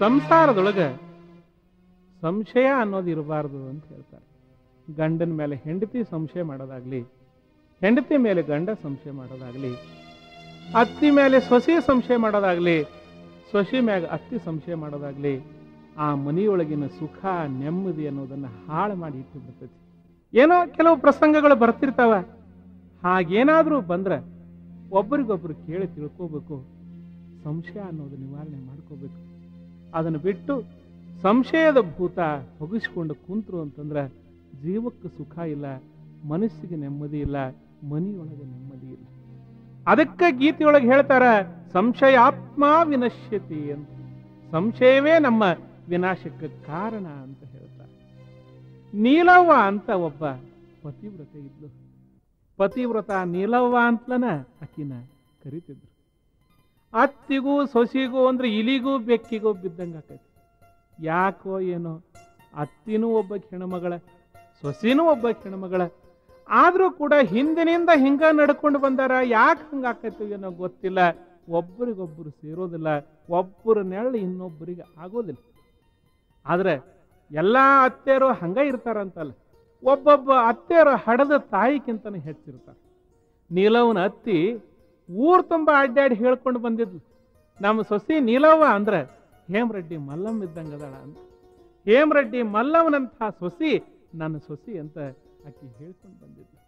ಸಂಸಾರದೊಳಗ ಸಂಶಯ ಅನ್ನೋದು ಇರಬಾರ್ದು ಅಂತ ಹೇಳ್ತಾರೆ. ಗಂಡನ ಮೇಲೆ ಹೆಂಡತಿ ಸಂಶಯ ಮಾಡೋದಾಗ್ಲಿ, ಹೆಂಡತಿ ಮೇಲೆ ಗಂಡ ಸಂಶಯ ಮಾಡೋದಾಗ್ಲಿ, ಅತ್ತಿ ಮೇಲೆ ಸೊಸಿ ಸಂಶಯ ಮಾಡೋದಾಗ್ಲಿ, ಸೊಸಿ ಮ್ಯಾಗ ಅತ್ತಿ ಸಂಶಯ ಮಾಡೋದಾಗ್ಲಿ, ಆ ಮನೆಯೊಳಗಿನ ಸುಖ, ನೆಮ್ಮದಿ ಅನ್ನೋದನ್ನ ಹಾಳು ಮಾಡಿ ಇಟ್ಟು ಬಿಡ್ತೈತಿ. ಏನೋ ಕೆಲವು ಪ್ರಸಂಗಗಳು ಬರ್ತಿರ್ತಾವ. ಹಾಗೇನಾದರೂ ಬಂದ್ರೆ ಒಬ್ಬರಿಗೊಬ್ರು ಕೇಳಿ ತಿಳ್ಕೋಬೇಕು. ಸಂಶಯ ಅನ್ನೋದು ನಿವಾರಣೆ ಮಾಡ್ಕೋಬೇಕು. ಅದನ್ನು ಬಿಟ್ಟು ಸಂಶಯದ ಭೂತ ಹೊಗಿಸಿಕೊಂಡು ಕುಂತರು ಅಂತಂದ್ರೆ ಜೀವಕ್ಕೆ ಸುಖ ಇಲ್ಲ, ಮನಸ್ಸಿಗೆ ನೆಮ್ಮದಿ ಇಲ್ಲ, ಮನೆಯೊಳಗೆ ನೆಮ್ಮದಿ ಇಲ್ಲ. ಅದಕ್ಕೆ ಗೀತೆಯೊಳಗೆ ಹೇಳ್ತಾರ ಸಂಶಯಾತ್ಮ ವಿನಶ್ಯತಿ ಅಂತ. ಸಂಶಯವೇ ನಮ್ಮ ವಿನಾಶಕ್ಕೆ ಕಾರಣ ಅಂತ ಹೇಳ್ತಾರೆ. ನೀಲವ್ವ ಅಂತ ಒಬ್ಬ ಪತಿವ್ರತ ಇದ್ಲು. ಪತಿವ್ರತ ನೀಲವ್ವ ಅಂತಲನ ಆಕಿನ ಕರಿತಿದ್ರು. ಅತ್ತಿಗೂ ಸೊಸಿಗೂ ಅಂದ್ರೆ ಇಲಿಗೂ ಬೆಕ್ಕಿಗೂ ಬಿದ್ದಂಗ ಆಕೈತಿ. ಯಾಕೋ ಏನೋ ಅತ್ತಿನೂ ಒಬ್ಬ ಹೆಣ್ಮಗಳ, ಸೊಸಿನೂ ಒಬ್ಬ ಹೆಣ್ಮಗಳ, ಆದರೂ ಕೂಡ ಹಿಂದಿನಿಂದ ಹಿಂಗ ನಡ್ಕೊಂಡು ಬಂದಾರ, ಯಾಕೆ ಹಂಗೆ ಆಕೈತಿ ಏನೋ ಗೊತ್ತಿಲ್ಲ. ಒಬ್ಬರಿಗೊಬ್ಬರು ಸೇರೋದಿಲ್ಲ ಒಬ್ಬರ ನೆರಳು ಇನ್ನೊಬ್ಬರಿಗೆ ಆಗೋದಿಲ್ಲ. ಆದ್ರೆ ಎಲ್ಲಾ ಅತ್ತೆಯರು ಹಂಗ ಇರ್ತಾರಂತಲ್ಲ, ಒಬ್ಬೊಬ್ಬ ಅತ್ತೆಯರು ಹಡದ ತಾಯಿಗಿಂತನೂ ಹೆಚ್ಚಿರ್ತಾರೆ. ನೀಲವನ ಅತ್ತಿ ಊರ್ ತುಂಬಾ ಅಡ್ಡಾಡಿ ಹೇಳ್ಕೊಂಡು ಬಂದಿದ್ಲು. ನಮ್ಮ ಸೊಸಿ ನೀಲವ್ವ ಅಂದ್ರೆ, ಹೇಮರೆಡ್ಡಿ ಇದ್ದಂಗೆ ಅದಾಳ ಅಂತ. ಹೇಮರೆಡ್ಡಿ ಮಲ್ಲವನಂಥ ಸೊಸಿ ನನ್ನ ಸೊಸಿ ಅಂತ ಆಕೆ ಹೇಳ್ಕೊಂಡು ಬಂದಿದ್ಲು.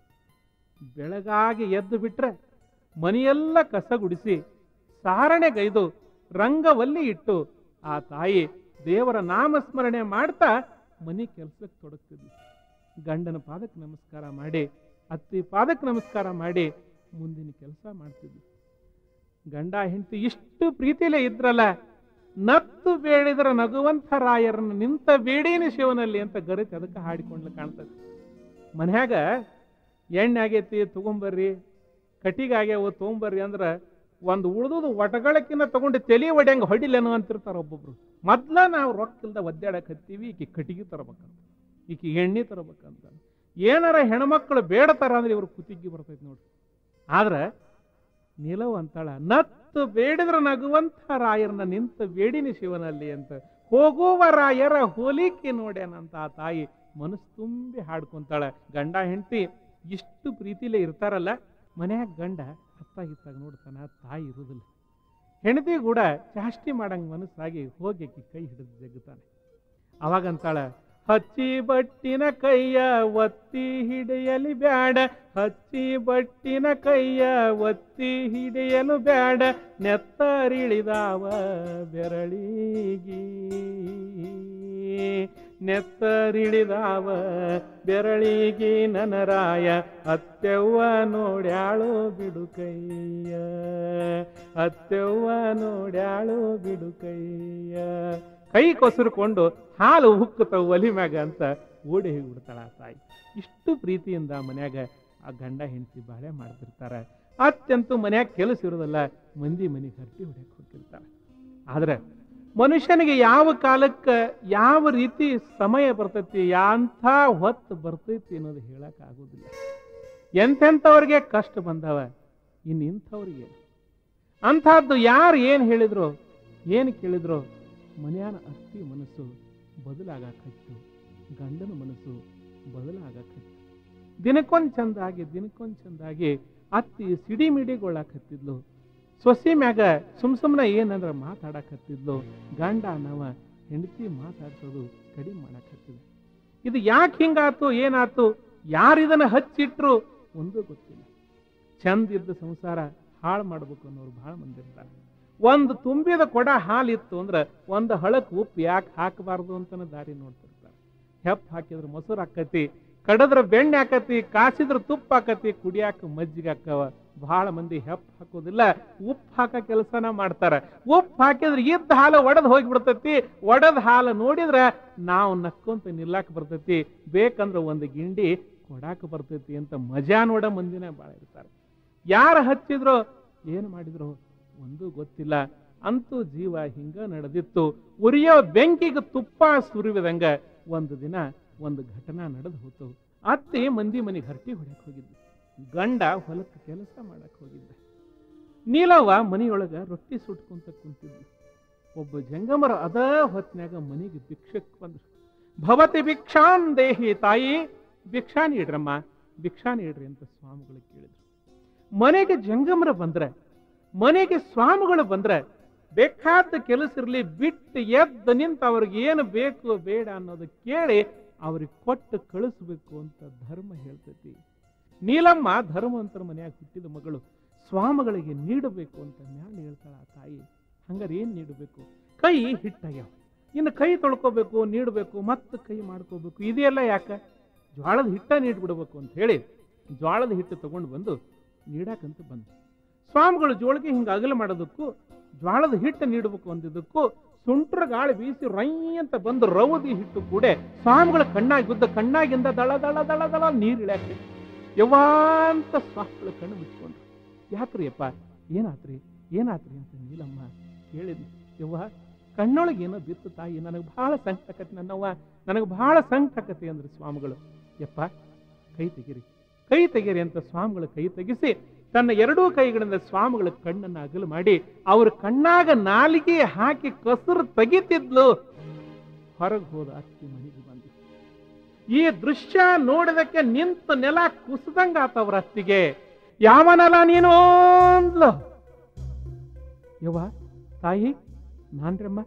ಬೆಳಗಾಗಿ ಎದ್ದು ಬಿಟ್ರೆ ಮನೆಯೆಲ್ಲ ಕಸ ಗುಡಿಸಿ ಸಾರಣೆಗೈದು ರಂಗವಲ್ಲಿ ಇಟ್ಟು ಆ ತಾಯಿ ದೇವರ ನಾಮಸ್ಮರಣೆ ಮಾಡ್ತಾ ಮನೆ ಕೆಲಸಕ್ಕೆ ತೊಡಗ್ತಿದ್ಲು. ಗಂಡನ ಪಾದಕ್ಕೆ ನಮಸ್ಕಾರ ಮಾಡಿ, ಅತ್ತಿ ಪಾದಕ್ಕೆ ನಮಸ್ಕಾರ ಮಾಡಿ ಮುಂದಿನ ಕೆಲಸ ಮಾಡ್ತಿದ್ಲು. ಗಂಡ ಹೆಂಡತಿ ಇಷ್ಟು ಪ್ರೀತಿಲೇ ಇದ್ರಲ್ಲ, ನತ್ತು ಬೇಡಿದ್ರ ನಗುವಂಥ ರಾಯರನ್ನು ನಿಂತ ಬೇಡೇನೆ ಶಿವನಲ್ಲಿ ಅಂತ ಗರಿತಿ ಅದಕ್ಕೆ ಹಾಡಿಕೊಂಡ್ಲು ಕಾಣ್ತದೆ. ಮನ್ಯಾಗ ಎಣ್ಣೆ ಆಗೈತಿ, ತಗೊಂಬರ್ರಿ, ಕಟ್ಟಿಗೆ ಆಗ್ಯಾವ, ತಗೊಂಬರ್ರಿ ಅಂದ್ರ ಒಂದು ಉಳ್ದುದು ಒಟಗಳಕ್ಕಿನ್ನ ತಗೊಂಡು ತಲೆ ಒಡ್ಯಂಗ ಹೊಡಿಲೇನು ಅಂತಿರ್ತಾರೆ ಒಬ್ಬೊಬ್ರು. ಮೊದ್ಲ ನಾವು ರೊಕ್ಕ ಇಲ್ದ ಒದ್ದಾಡಕ್ ಹತ್ತೀವಿ, ಈಕಿ ಕಟ್ಟಿಗೆ ತರಬೇಕಂತ, ಈಕೆ ಎಣ್ಣೆ ತರಬೇಕಂತ. ಏನಾರ ಹೆಣ್ಮಕ್ಳು ಬೇಡತಾರ ಅಂದ್ರೆ ಇವ್ರು ಕುತ್ತಿಗೆ ಬರ್ತೈತಿ ನೋಡ್ರಿ. ಆದ್ರ ನಿಲವು ಅಂತಾಳ, ನತ್ತು ಬೇಡಿದ್ರ ನಗುವಂಥ ರಾಯರನ್ನ ನಿಂತ ಬೇಡಿನಿ ಶಿವನಲ್ಲಿ ಅಂತ. ಹೋಗುವ ರಾಯರ ಹೋಲಿಕೆ ನೋಡ್ಯಾನಂತ ಆ ತಾಯಿ ಮನಸ್ಸು ತುಂಬಿ ಹಾಡ್ಕೊಂತಾಳೆ. ಗಂಡ, ಹೆಂಡತಿ ಇಷ್ಟು ಪ್ರೀತಿಲೇ ಇರ್ತಾರಲ್ಲ, ಮನ್ಯಾಗ ಗಂಡ ಅತ್ತ ಇತ್ತಾಗ ನೋಡ್ತಾನ, ತಾಯಿ ಇರುವುದಿಲ್ಲ ಹೆಂಡತಿ ಕೂಡ ಜಾಸ್ತಿ ಮಾಡಂಗೆ ಮನಸ್ಸಾಗಿ ಹೋಗಿ ಕೈ ಹಿಡಿದು ಜಗ್ಗುತ್ತಾನೆ. ಅವಾಗಂತಾಳ ಹಚ್ಚಿ ಬಟ್ಟಿನ ಕೈಯ ಒತ್ತಿ ಹಿಡಿಯಲಿ ಬ್ಯಾಡ. ಹಚ್ಚಿ ಬಟ್ಟಿನ ಕೈಯ ಒತ್ತಿ ಹಿಡಿಯಲು ಬ್ಯಾಡ. ನೆತ್ತರಿಳಿದಾವ ಬೆರಳಿಗಿ. ನೆತ್ತರಿಳಿದಾವ ಬೆರಳಿಗಿ ನನರಾಯ. ಅತ್ತೆವ್ವ ನೋಡ್ಯಾಳು ಬಿಡು ಕೈಯ. ಅತ್ತೆವ್ವ ನೋಡ್ಯಾಳು ಬಿಡು ಕೈಯ. ಕೈ ಕೊಸರ್ಕೊಂಡು ಹಾಲು ಹುಕ್ಕುತ್ತವ ಒಲಿ ಮ್ಯಾಗ ಅಂತ ಓಡಿ ಆ ತಾಯಿ. ಇಷ್ಟು ಪ್ರೀತಿಯಿಂದ ಮನ್ಯಾಗ ಆ ಗಂಡ ಹೆಂಡತಿ ಬಾಳೆ ಮಾಡ್ತಿರ್ತಾರೆ. ಅತ್ಯಂತ ಮನ್ಯಾಗ ಕೆಲಸ ಇರೋದಲ್ಲ, ಮಂದಿ ಮನೆ ಹರಟಿ ಹೊಡ್ಯಕ್ ಹೋಗ್ತಿರ್ತಾರೆ ಆದ್ರೆ ಮನುಷ್ಯನಿಗೆ ಯಾವ ಕಾಲಕ್ಕೆ ಯಾವ ರೀತಿ ಸಮಯ ಬರ್ತೈತಿ ಯಾಂಥ ಹೊತ್ತು ಬರ್ತೈತಿ ಅನ್ನೋದು ಹೇಳೋಕ್ಕಾಗೋದಿಲ್ಲ ಎಂಥೆಂಥವ್ರಿಗೆ ಕಷ್ಟ ಬಂದವ, ಇನ್ನಿಂಥವ್ರಿಗೆ. ಅಂಥದ್ದು ಯಾರು ಏನು ಹೇಳಿದ್ರು, ಏನು ಕೇಳಿದ್ರು ಮನ್ಯಾನ ಅತ್ತಿ ಮನಸ್ಸು ಬದಲಾಗಕ್ಕಿತ್ತು ಗಂಡನ ಮನಸ್ಸು ಬದಲಾಗಕ್ಕಿತ್ತು ದಿನಕ್ಕೊಂದು ಚಂದಾಗಿ ದಿನಕ್ಕೊಂದು ಚಂದಾಗಿ ಅತ್ತಿ ಸಿಡಿಮಿಡಿಗೊಳ್ಳಾಕತ್ತಿದ್ಲು. ಸೊಸಿ ಮ್ಯಾಗ ಸುಮ್ ಸುಮ್ನೆ ಏನಂದ್ರೆ ಮಾತಾಡಕತ್ತಿದ್ಲು. ಗಂಡ ನವ ಹೆಂಡತಿ ಮಾತಾಡ್ಸೋದು ಕಡಿಮೆ ಮಾಡಾಕತ್ತಿದ್ಲು. ಇದು ಯಾಕೆ ಹಿಂಗಾತು ಏನಾತು ಯಾರಿದನ್ನು ಹಚ್ಚಿಟ್ರು ಒಂದು ಗೊತ್ತಿಲ್ಲ. ಚಂದ ಇದ್ದ ಸಂಸಾರ ಹಾಳು ಮಾಡ್ಬೇಕು ಅನ್ನೋರು ಬಹಳ ಮಂದಿ ಇರ್ತಾರೆ. ಒಂದು ತುಂಬಿದ ಕೊಡ ಹಾಲಿತ್ತು ಅಂದ್ರೆ ಒಂದು ಹಳಕ್ ಉಪ್ಪು ಯಾಕೆ ಹಾಕಬಾರ್ದು ಅಂತನ ದಾರಿ ನೋಡ್ತಿರ್ತಾರೆ. ಹೆಪ್ ಹಾಕಿದ್ರೆ ಮೊಸರು ಹಾಕತಿ ಕಡದ್ರ ಬೆಣ್ಣೆ ಹಾಕತಿ ಕಾಸಿದ್ರ ತುಪ್ಪ ಹಾಕತಿ ಕುಡಿಯಾಕ ಮಜ್ಜಿಗೆ ಹಾಕವ ಬಹಳ ಮಂದಿ ಹೆಪ್ ಹಾಕೋದಿಲ್ಲ, ಉಪ್ಪು ಹಾಕ ಕೆಲಸನ ಮಾಡ್ತಾರೆ. ಉಪ್ಪು ಹಾಕಿದ್ರೆ ಇದ್ದ ಹಾಲು ಒಡೆದ್ ಹೋಗಿಬಿಡ್ತತಿ. ಒಡೆದ ಹಾಲು ನೋಡಿದ್ರೆ ನಾವು ನಕ್ಕೊಂತ ನಿಲ್ಲಾಕ ಬರ್ತೈತಿ. ಬೇಕಂದ್ರ ಒಂದು ಗಿಂಡಿ ಕೊಡಾಕ ಬರ್ತೈತಿ ಅಂತ ಮಜಾ ನೋಡ ಮಂದಿನ ಭಾಳ ಇರ್ತಾರೆ. ಯಾರು ಹಚ್ಚಿದ್ರು, ಏನು ಮಾಡಿದ್ರು? ಒಂದು ಗೊತ್ತಿಲ್ಲ. ಅಂತೂ ಜೀವ ಹಿಂಗ ನಡೆದಿತ್ತು. ಉರಿಯೋ ಬೆಂಕಿಗೆ ತುಪ್ಪ ಸುರಿವಿದಂಗ ಒಂದು ದಿನ ಒಂದು ಘಟನಾ ನಡೆದು ಹೋತು. ಅತ್ತೆ ಮಂದಿ ಮನೆಗೆ ಹರಟಿ ಹೊಡ್ಯಕ್ ಹೋಗಿದ್ದು ಗಂಡ ಹೊಲಕ್ಕೆ ಕೆಲಸ ಮಾಡಕ್ ಹೋಗಿದ್ದ. ನೀಲವ್ವ ಮನೆಯೊಳಗ ರೊಟ್ಟಿ ಸುಟ್ಕೊಂತ ಕುಂತಿದ್ಲು. ಒಬ್ಬ ಜಂಗಮರ ಅದ ಹೊತ್ನ್ಯಾಗ ಮನೆಗೆ ಭಿಕ್ಷಕ್ ಬಂದ್ರು. ಭವತಿ ಭಿಕ್ಷಾನ್ ದೇಹಿ ತಾಯಿ ಭಿಕ್ಷಾ ನೀಡ್ರಮ್ಮ ಭಿಕ್ಷಾ ನೀಡ್ರಿ ಅಂತ ಸ್ವಾಮಿಗಳು ಕೇಳಿದ್ರು. ಮನೆಗೆ ಜಂಗಮರ ಬಂದ್ರೆ ಮನೆಗೆ ಸ್ವಾಮಿಗಳು ಬಂದ್ರೆ ಬೇಕಾದ ಕೆಲಸ ಇರಲಿ, ಬಿಟ್ಟು ಎದ್ದು ನಿಂತು ಅವ್ರಿಗೆ ಏನು ಬೇಕು ಬೇಡ ಅನ್ನೋದು ಕೇಳಿ ಅವ್ರಿಗೆ ಕೊಟ್ಟು ಕಳಿಸ್ಬೇಕು ಅಂತ ಧರ್ಮ ಹೇಳ್ತೈತಿ. ನೀಲಮ್ಮ ಧರ್ಮವಂತರ ಮನೆಯಾಗ ಹುಟ್ಟಿದ ಮಗಳು ಸ್ವಾಮಿಗಳಿಗೆ ನೀಡಬೇಕು ಅಂತ ಮ್ಯಾಲೆ ಹೇಳ್ತಾಳೆ ಆ ತಾಯಿ. ಹಂಗಾರೆ ಏನು ನೀಡಬೇಕು? ಕೈ ಹಿಟ್ಟಾಗ್ಯಾವ. ಇನ್ನು ಕೈ ತೊಳ್ಕೋಬೇಕು, ನೀಡಬೇಕು, ಮತ್ತೆ ಕೈ ಮಾಡ್ಕೋಬೇಕು. ಇದೆಲ್ಲ ಯಾಕ? ಜ್ವಾಳದ ಹಿಟ್ಟ ನೀಡ್ಬಿಡ್ಬೇಕು ಅಂತ ಹೇಳಿ ಜ್ವಾಳದ ಹಿಟ್ಟು ತಗೊಂಡು ಬಂದು ನೀಡಾಕಂತ ಬಂದು ಸ್ವಾಮಿಗಳು ಜೋಳಿಗೆ ಹಿಂಗೆ ಅಗಲ ಮಾಡೋದಕ್ಕೂ, ಜ್ವಾಳದ ಹಿಟ್ಟು ನೀಡಬೇಕು ಅಂದಿದ್ದಕ್ಕೂ, ಸುಂಟ್ರ ಗಾಳಿ ಬೀಸಿ ರೈ ಅಂತ ಬಂದು ರವದಿ ಹಿಟ್ಟು ಕೂಡ ಸ್ವಾಮಿಗಳ ಕಣ್ಣಾಗಿ ಬಿದ್ದ ಕಣ್ಣಾಗಿಂದ ದಳ ದಳ ದಳ ದಳ ನೀರು ಇಳ್ಯಾಕ್ರಿ. ಯವಾಂತ ಸ್ವಾಮಿಗಳ ಕಣ್ಣು ಬಿಟ್ಕೊಂಡ್ರು ಯಾಕ್ರಿ ಅಪ್ಪ ಏನಾತ್ರಿ ಏನಾತ್ರಿ ಅಂತ ನೀಲಮ್ಮ ಹೇಳಿದ್ವಿ ಯವ್ವ, ಕಣ್ಣೊಳಗೆ ಏನೋ ಬಿತ್ತು ತಾಯಿ, ನನಗೆ ಬಹಳ ಸಂಕಟಕತೆ ನನ್ನವ್ವ, ನನಗೆ ಬಹಳ ಸಂಕಟಕತೆ ಅಂದ್ರಿ ಸ್ವಾಮಿಗಳು. ಯಪ್ಪ, ಕೈ ತೆಗೀರಿ ಕೈ ತೆಗೀರಿ ಅಂತ ಸ್ವಾಮಿಗಳು ಕೈ ತೆಗಿಸಿ ತನ್ನ ಎರಡೂ ಕೈಗಳಿಂದ ಸ್ವಾಮಿಗಳ ಕಣ್ಣನ್ನು ಅಗಲು ಮಾಡಿ, ಅವ್ರ ಕಣ್ಣಾಗ ನಾಲಿಗೆ ಹಾಕಿ ಕಸರು ತೆಗಿತಿದ್ಲು. ಹೊರಗೆ ಹೋದ ಅಕ್ಕಿ ಮನೆಗೆ ಬಂದು, ಈ ದೃಶ್ಯ ನೋಡಿದಕ್ಕೆ ನಿಂತು ನೆಲ ಕುಸ್ದಂಗ ಆತವ್ರ ಅತ್ತಿಗೆ. ಯಾವನಲ್ಲ ನೀನು ಅಂದ್ಲು. ಯವ್ವ, ತಾಯಿ, ನಾನ್ರಮ್ಮ,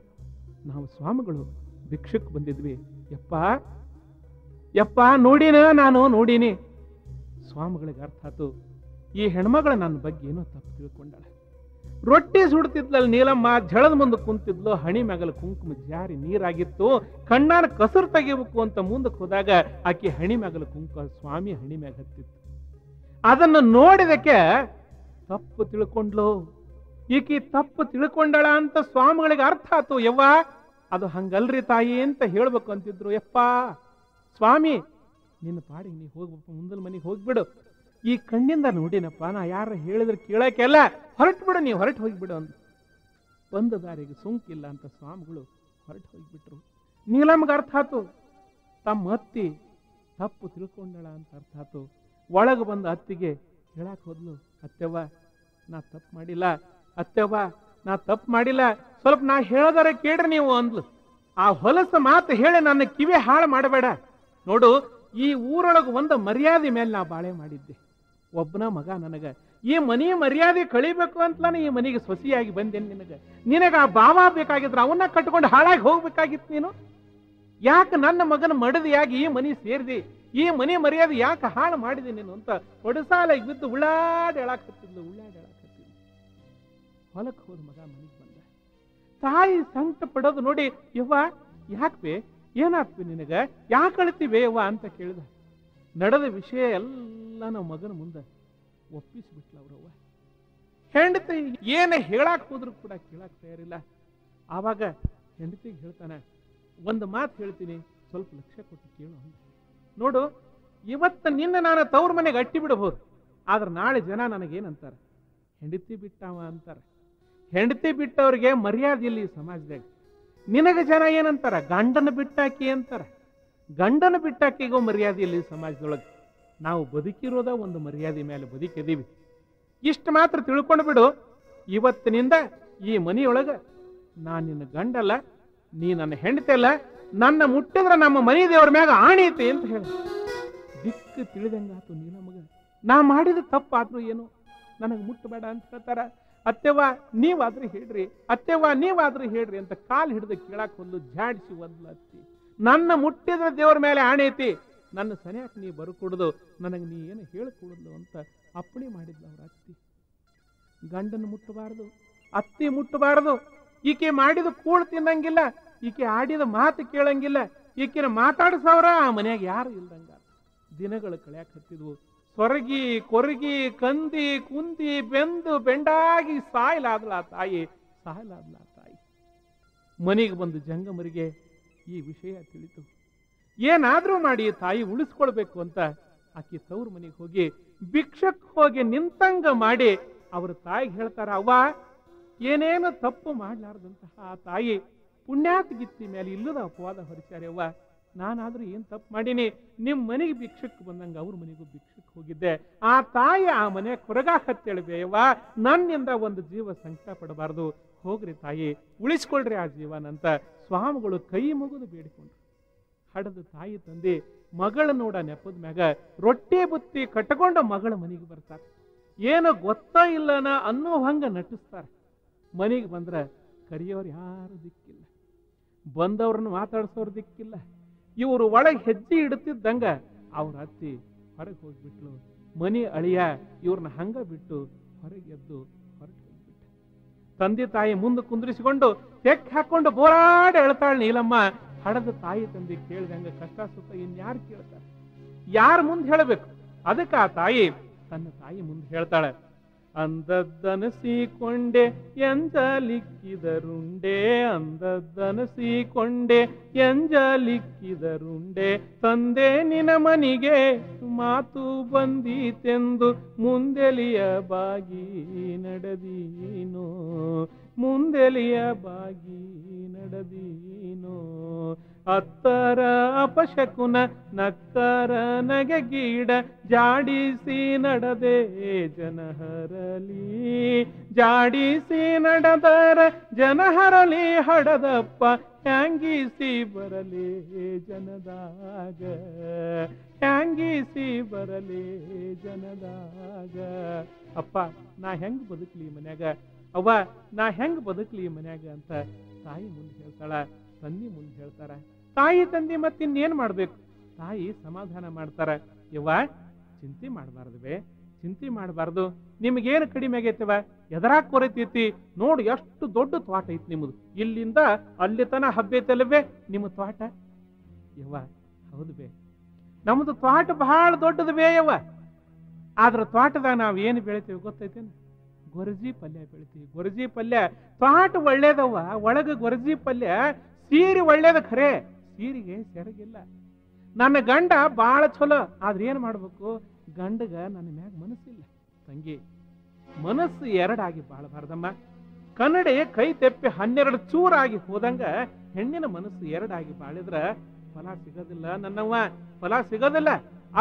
ನಾವು ಸ್ವಾಮಿಗಳು ಭಿಕ್ಷಕ್ ಬಂದಿದ್ವಿ. ಯಪ್ಪ ಯಪ್ಪ, ನೋಡಿನ, ನಾನು ನೋಡೀನಿ. ಸ್ವಾಮಿಗಳಿಗೆ ಅರ್ಥ ಆತು. ಈ ಹೆಣ್ಮಗಳ ನನ್ನ ಬಗ್ಗೆ ಏನೋ ತಪ್ಪು ತಿಳ್ಕೊಂಡಾಳೆ. ರೊಟ್ಟಿ ಸುಡ್ತಿದ್ಲಲ್ಲಿ ನೀಲಮ್ಮ, ಝಳದ ಮುಂದೆ ಕುಂತಿದ್ಲು, ಹಣಿ ಮ್ಯಾಗಲ ಕುಂಕುಮ ಜಾರಿ ನೀರಾಗಿತ್ತು. ಕಣ್ಣಾನ ಕಸರು ತೆಗಿಬೇಕು ಅಂತ ಮುಂದಕ್ಕೆ ಹೋದಾಗ ಆಕೆ ಹಣಿ ಮ್ಯಾಗಲ ಕುಂಕುಮ ಸ್ವಾಮಿ ಹಣಿ ಮ್ಯಾಗ ಹತ್ತಿತ್ತು. ಅದನ್ನು ನೋಡಿದಕ್ಕೆ ತಪ್ಪು ತಿಳ್ಕೊಂಡ್ಲು. ಈಕಿ ತಪ್ಪು ತಿಳ್ಕೊಂಡಳ ಅಂತ ಸ್ವಾಮಿಗಳಿಗೆ ಅರ್ಥ ಆತು, ಯವ್ವ. ಅದು ಹಂಗಲ್ರಿ ತಾಯಿ ಅಂತ ಹೇಳ್ಬೇಕು ಅಂತಿದ್ರು, ಯಪ್ಪ. ಸ್ವಾಮಿ, ನಿನ್ನ ಪಾಡಿಗೆ ನೀ ಹೋಗ್ಬೇಕು, ಮುಂದಲ್ ಮನೆಗೆ ಹೋಗ್ಬಿಡು. ಈ ಕಣ್ಣಿಂದ ನೋಡಿನಪ್ಪ, ನಾ ಯಾರು ಹೇಳಿದ್ರೆ ಕೇಳಕ್ಕೆಲ್ಲ ಹೊರಟು ಬಿಡು ನೀವು ಹೊರಟು ಹೋಗಿಬಿಡು ಅಂತ ಬಂದ ದಾರಿಗೆ ಸೋಂಕಿಲ್ಲ ಅಂತ ಸ್ವಾಮಿಗಳು ಹೊರಟು ಹೋಗಿಬಿಟ್ರು. ನೀಲಮ್ಗೆ ಅರ್ಥ ಆತು. ತಮ್ಮ ಅತ್ತಿ ತಪ್ಪು ತಿಳ್ಕೊಂಡಳ ಅಂತ ಅರ್ಥ ಆತು. ಒಳಗೆ ಬಂದ ಅತ್ತಿಗೆ ಹೇಳಕ್ ಹೋದ್ಲು, ಅತ್ತೆವ್ವ, ನಾ ತಪ್ಪು ಮಾಡಿಲ್ಲ, ಅತ್ತೆವ್ವ, ನಾ ತಪ್ಪು ಮಾಡಿಲ್ಲ, ಸ್ವಲ್ಪ ನಾ ಹೇಳದಾರೆ ಕೇಳ್ರಿ ನೀವು ಅಂದ್ಲು. ಆ ಹೊಲಸ ಮಾತು ಹೇಳಿ ನನ್ನ ಕಿವಿ ಹಾಳು ಮಾಡಬೇಡ. ನೋಡು, ಈ ಊರೊಳಗೆ ಒಂದು ಮರ್ಯಾದೆ ಮೇಲೆ ನಾ ಬಾಳೆ ಮಾಡಿದ್ದೆ. ಒಬ್ಬನ ಮಗ ನನಗೆ. ಈ ಮನಿ ಮರ್ಯಾದೆ ಕಳಿಬೇಕು ಅಂತಲಾನೆ ಈ ಮನೆಗೆ ಸೊಸಿಯಾಗಿ ಬಂದೇನೆ ನಿನಗೆ. ನಿನಗೆ ಆ ಭಾವ ಬೇಕಾಗಿದ್ರೆ ಅವನ್ನ ಕಟ್ಕೊಂಡು ಹಾಳಾಗಿ ಹೋಗ್ಬೇಕಾಗಿತ್ತು ನೀನು? ಯಾಕೆ ನನ್ನ ಮಗನ ಮಡದಿಯಾಗಿ ಈ ಮನಿ ಸೇರಿದೆ? ಈ ಮನೆ ಮರ್ಯಾದೆ ಯಾಕೆ ಹಾಳು ಮಾಡಿದೆ ನೀನು ಅಂತ ಒಡಸಾಲಾಗಿ ಬಿದ್ದು ಉಳ್ಳಾಡಿ ಎಳಾಕತ್ತಿದ್ಲು ಉಳ್ಳಾಡಿ ಎಳಾಕತ್ತಿದ್ಲು ಹೊಲಕ್ಕೆ ಹೋದ ಮಗ ಮನೆಗೆ ಬಂದ. ತಾಯಿ ಸಂಕಟ ಪಡೋದು ನೋಡಿ, ಯವ್ವ, ಯಾಕೆ ಏನಾಗ್ತೀವಿ ನಿನಗೆ? ಯಾಕೆ ಅಳ್ತೀವಿ ಯವ್ವ ಅಂತ ಕೇಳಿದ. ನಡೆದ ವಿಷಯ ಎಲ್ಲ ನಾವು ಮಗನ ಮುಂದೆ ಒಪ್ಪಿಸಿಬಿಟ್ಲ ಅವ್ರವ್ವ ಹೆಂಡತಿ ಏನೇ ಹೇಳಕ್ ಹೋದ್ರು ಕೂಡ ಕೇಳಕ್ ತಯಾರಿಲ್ಲ. ಆವಾಗ ಹೆಂಡತಿಗೆ ಹೇಳ್ತಾನೆ, ಒಂದು ಮಾತು ಹೇಳ್ತೀನಿ, ಸ್ವಲ್ಪ ಲಕ್ಷ್ಯ ಕೊಟ್ಟು ಕೇಳು ನೋಡು, ಇವತ್ತು ನಿನ್ನ ನಾನು ತವ್ರ ಮನೆಗೆ ಅಟ್ಟಿ ಬಿಡಬಹುದು, ಆದ್ರೆ ನಾಳೆ ಜನ ನನಗೇನಂತಾರೆ? ಹೆಂಡತಿ ಬಿಟ್ಟವ ಅಂತಾರೆ. ಹೆಂಡತಿ ಬಿಟ್ಟವ್ರಿಗೆ ಮರ್ಯಾದೆ ಇಲ್ಲಿ ಸಮಾಜದಾಗ. ನಿನಗೆ ಜನ ಏನಂತಾರ? ಗಂಡನ ಬಿಟ್ಟಾಕಿ ಅಂತಾರೆ. ಗಂಡನ ಬಿಟ್ಟಾಕಿಗೂ ಮರ್ಯಾದೆ ಇಲ್ಲ ಸಮಾಜದೊಳಗೆ. ನಾವು ಬದುಕಿರೋದ ಒಂದು ಮರ್ಯಾದೆ ಮೇಲೆ ಬದುಕಿದೀವಿ ಇಷ್ಟು ಮಾತ್ರ ತಿಳ್ಕೊಂಡು ಬಿಡು, ಇವತ್ತಿನಿಂದ ಈ ಮನೆಯೊಳಗ ನಾನು ನಿನ್ನ ಗಂಡಲ್ಲ, ನೀ ನನ್ನ ಹೆಂಡತಿಯಲ್ಲ ನನ್ನ ಮುಟ್ಟಿದ್ರೆ ನಮ್ಮ ಮನೆ ದೇವ್ರ ಮ್ಯಾಗ ಆಣೈತಿ ಅಂತ ಹೇಳಿ. ದಿಕ್ಕು ತಿಳಿದಂಗಾತು ನೀಲಮಗ ನಾ ಮಾಡಿದ ತಪ್ಪಾದ್ರೂ ಏನು? ನನಗೆ ಮುಟ್ಟಬೇಡ ಅಂತ ಹೇಳ್ತಾರ. ಅತ್ತೆವ್ವ, ನೀವಾದ್ರೂ ಹೇಳ್ರಿ. ಅತ್ತೆವ್ವ, ನೀವಾದ್ರೂ ಹೇಳ್ರಿ ಅಂತ ಕಾಲು ಹಿಡಿದು ಕೇಳಕ್ಕೆ ಒಂದು ಜಾಡಿಸಿ ಒಂದು ನನ್ನ ಮುಟ್ಟಿದ್ರೆ ದೇವ್ರ ಮೇಲೆ ಆಣೈತಿ ನನ್ನ ಸನ್ಯಾಕ ನೀ ಬರ್ಕೊಡುದು, ನನಗೆ ನೀ ಏನು ಹೇಳಿಕೊಡ್ದು ಅಂತ ಅಪ್ಪಣೆ ಮಾಡಿದ್ಲ ಅವ್ರ ಅತ್ತಿ. ಗಂಡನ ಮುಟ್ಟಬಾರದು, ಅತ್ತಿ ಮುಟ್ಟಬಾರದು. ಈಕೆ ಮಾಡಿದ ಕೂಳು ತಿನ್ನಂಗಿಲ್ಲ, ಈಕೆ ಆಡಿದ ಮಾತು ಕೇಳಂಗಿಲ್ಲ, ಈಕಿನ ಮಾತಾಡಿಸವ್ರ ಆ ಮನೆಯಾಗ ಯಾರು ಇಲ್ದಂಗ. ದಿನಗಳು ಕಳ್ಯಾಕ್ ಹತ್ತಿದ್ವು. ಸೊರಗಿ, ಕೊರಗಿ, ಕಂದಿ, ಕುಂದಿ, ಬೆಂದು, ಬೆಂಡಾಗಿ ಸಾಯ್ಲಾದ್ಲ ತಾಯಿ ಸಾಯ್ಲಾದ್ಲ ತಾಯಿ. ಮನೆಗೆ ಬಂದು ಜಂಗಮರಿಗೆ ಈ ವಿಷಯ ತಿಳಿತು. ಏನಾದ್ರೂ ಮಾಡಿ ತಾಯಿ ಉಳಿಸ್ಕೊಳ್ಬೇಕು ಅಂತ ಆಕೆ ತವ್ರ ಮನೆಗೆ ಹೋಗಿ ಭಿಕ್ಷಕ್ ಹೋಗಿ ನಿಂತಂಗ ಮಾಡಿ ಅವ್ರ ತಾಯಿಗೆ ಹೇಳ್ತಾರ, ಅವ್ವ, ಏನೇನು ತಪ್ಪು ಮಾಡಲಾರ್ದಂತಹ ಆ ತಾಯಿ ಪುಣ್ಯಾತ್ಗಿತ್ತಿ ಮೇಲೆ ಇಲ್ಲದ ಅಪವಾದ ಹೊರಿಸ್ಯಾರೆ, ಅವ್ವ, ನಾನಾದರೂ ಏನು ತಪ್ಪು ಮಾಡೀನಿ? ನಿಮ್ಮ ಮನೆಗೆ ಭಿಕ್ಷಕ್ ಬಂದಂಗ ಅವ್ರ ಮನೆಗೂ ಭಿಕ್ಷಕ್ ಹೋಗಿದ್ದೆ. ಆ ತಾಯಿ ಆ ಮನೆ ಕೊರಗಾಕತ್ತೇಳ್ಬೇಯವ್ವ ನನ್ನಿಂದ ಒಂದು ಜೀವ ಸಂಕಟ ಪಡಬಾರ್ದು. ಹೋಗ್ರಿ ತಾಯಿ, ಉಳಿಸ್ಕೊಳ್ರಿ ಆ ಜೀವನಂತ ಸ್ವಾಮಿಗಳು ಕೈ ಮುಗಿದು ಬೇಡಿಕೊಂಡ್ರು. ಹಡದ ತಾಯಿ ತಂದೆ ಮಗಳ ನೋಡ ನೆಪದ ಮ್ಯಾಗ ರೊಟ್ಟಿ ಬುತ್ತಿ ಕಟ್ಕೊಂಡ ಮಗಳ ಮನೆಗೆ ಬರ್ತಾರೆ. ಏನು ಗೊತ್ತಾ ಇಲ್ಲನ ಅನ್ನೋ ಹಂಗ ನಟಿಸ್ತಾರೆ. ಮನೆಗೆ ಬಂದ್ರೆ ಕರಿಯೋರು ಯಾರು ದಿಕ್ಕಿಲ್ಲ. ಬಂದವ್ರನ್ನ ಮಾತಾಡ್ಸೋರ್ ದಿಕ್ಕಿಲ್ಲ. ಇವರು ಒಳಗೆ ಹೆಜ್ಜೆ ಇಡ್ತಿದ್ದಂಗೆ ಅವ್ರ ಅತ್ತಿ ಹೊರಗೆ ಹೋಗ್ಬಿಟ್ಲು. ಮನಿ ಅಳಿಯ ಇವ್ರನ್ನ ಹಂಗ ಬಿಟ್ಟು ಹೊರಗೆ ಎದ್ದು ಹೊರಗೆ ಹೋಗ್ಬಿಟ್ಟ. ತಂದೆ ತಾಯಿ ಮುಂದೆ ಕುಂದ್ರಿಸಿಕೊಂಡು ತೆಕ್ ಹಾಕೊಂಡು ಬೋರಾಡಿ ಎಳ್ತಾಳೆ ನೀಲಮ್ಮ. ಹಡದ ತಾಯಿ ತಂದೆ ಕೇಳ್ದಂಗೆ ಕಷ್ಟ ಸುತ್ತ ಇನ್ಯಾರು ಕೇಳ್ತಾರೆ? ಯಾರು ಮುಂದೆ ಹೇಳಬೇಕು? ಅದಕ್ಕೆ ಆ ತಾಯಿ ತನ್ನ ತಾಯಿ ಮುಂದೆ ಹೇಳ್ತಾಳೆ, ಅಂದದ್ದನಸಿಕೊಂಡೆ ಎಂಜಲಿಕ್ಕಿದರುಂಡೆ ಅಂದದ್ದನಸಿಕೊಂಡೆ ಎಂಜಲಿಕ್ಕಿದರುಂಡೆ, ತಂದೆ ನಿನ ಮನಿಗೆ ಮಾತು ಬಂದೀತೆಂದು ಮುಂದೆಲಿಯ ಬಾಗಿ ನಡೆದೀನೋ, ಮುಂದೆಲಿಯ ಬಾಗಿ ನಡೆದೀನೋ. ಅತ್ತರ ಅಪಶಕುನ ನಕ್ಕರ ನಗೆಗೀಡ ಜಾಡಿಸಿ ನಡೆದೆ ಜನಹರಲಿ. ಜಾಡಿಸಿ ನಡೆದರ ಜನಹರಲಿ ಹಡದಪ್ಪ ಹ್ಯಾಂಗಿಸಿ ಬರಲಿ ಜನದಾಗ. ಹ್ಯಾಂಗಿಸಿ ಬರಲಿ ಜನದಾಗ. ಅಪ್ಪ, ನಾ ಹೆಂಗ್ ಬದುಕ್ಲಿ ಮನ್ಯಾಗ? ಅವ್ವ, ನಾ ಹೆಂಗ್ ಬದುಕ್ಲಿ ಮನ್ಯಾಗ ಅಂತ ತಾಯಿ ಮುಂದೆ ಹೇಳ್ತಾಳ. ತಂದೆ ಮುಂದೆ ಹೇಳ್ತಾರ, ತಾಯಿ ತಂದೆ ಮತ್ತಿನ್ನೇನ್ ಮಾಡ್ಬೇಕು? ತಾಯಿ ಸಮಾಧಾನ ಮಾಡ್ತಾರ ಇವ ಚಿಂತೆ ಮಾಡಬಾರ್ದು ಬೇ ಚಿಂತೆ ಮಾಡಬಾರ್ದು. ನಿಮ್ಗೇನು ಕಡಿಮೆ ಆಗೈತಿವ ಎದರಾಕ್ ಕೊರೈತೈತಿ? ನೋಡು, ಎಷ್ಟು ದೊಡ್ಡ ತ್ವಾಟ ಐತಿ ನಿಮ್ಮದು ಇಲ್ಲಿಂದ ಅಲ್ಲಿ ತನ ಹಬ್ಬೈತಲ್ವೇ ನಿಮ್ಮ ತ್ವಾಟ ಯವ್ವ ಹೌದು ಬೇ ನಮ್ದು ತ್ವಾಟ ಬಹಳ ದೊಡ್ಡದು ಬೇ ಯವ್ವ. ಆದ್ರ ತ್ವಾಟದಾಗ ನಾವ್ ಏನು ಬೆಳಿತೀವಿ ಗೊತ್ತೈತೇನು? ಗೊರಜಿ ಪಲ್ಯ ಬೆಳಿತೀವಿ. ಗೊರಜಿ ಪಲ್ಯ ತ್ವಾಟ ಒಳ್ಳೇದವ್ವ. ಒಳಗ ಗೊರಜಿ ಪಲ್ಯ ಸೀರೆ ಒಳ್ಳೇದ ಖರೆ. ಸೀರೆಗೆ ಸೆರಗಿಲ್ಲ. ನನ್ನ ಗಂಡ ಬಾಳ ಚಲೋ ಆದ್ರೆ ಏನು ಮಾಡ್ಬೇಕು? ಗಂಡಗ ನನ್ನ ಮ್ಯಾಗ ಮನಸ್ಸಿಲ್ಲ. ತಂಗಿ, ಮನಸ್ಸು ಎರಡಾಗಿ ಬಾಳಬಾರ್ದಮ್ಮ. ಕನ್ನಡಿ ಕೈ ತೆಪ್ಪಿ ಹನ್ನೆರಡು ಚೂರಾಗಿ ಹೋದಂಗ ಹೆಣ್ಣಿನ ಮನಸ್ಸು ಎರಡಾಗಿ ಬಾಳಿದ್ರ ಫಲ ಸಿಗೋದಿಲ್ಲ ನನ್ನವ್ವ, ಫಲ ಸಿಗೋದಿಲ್ಲ.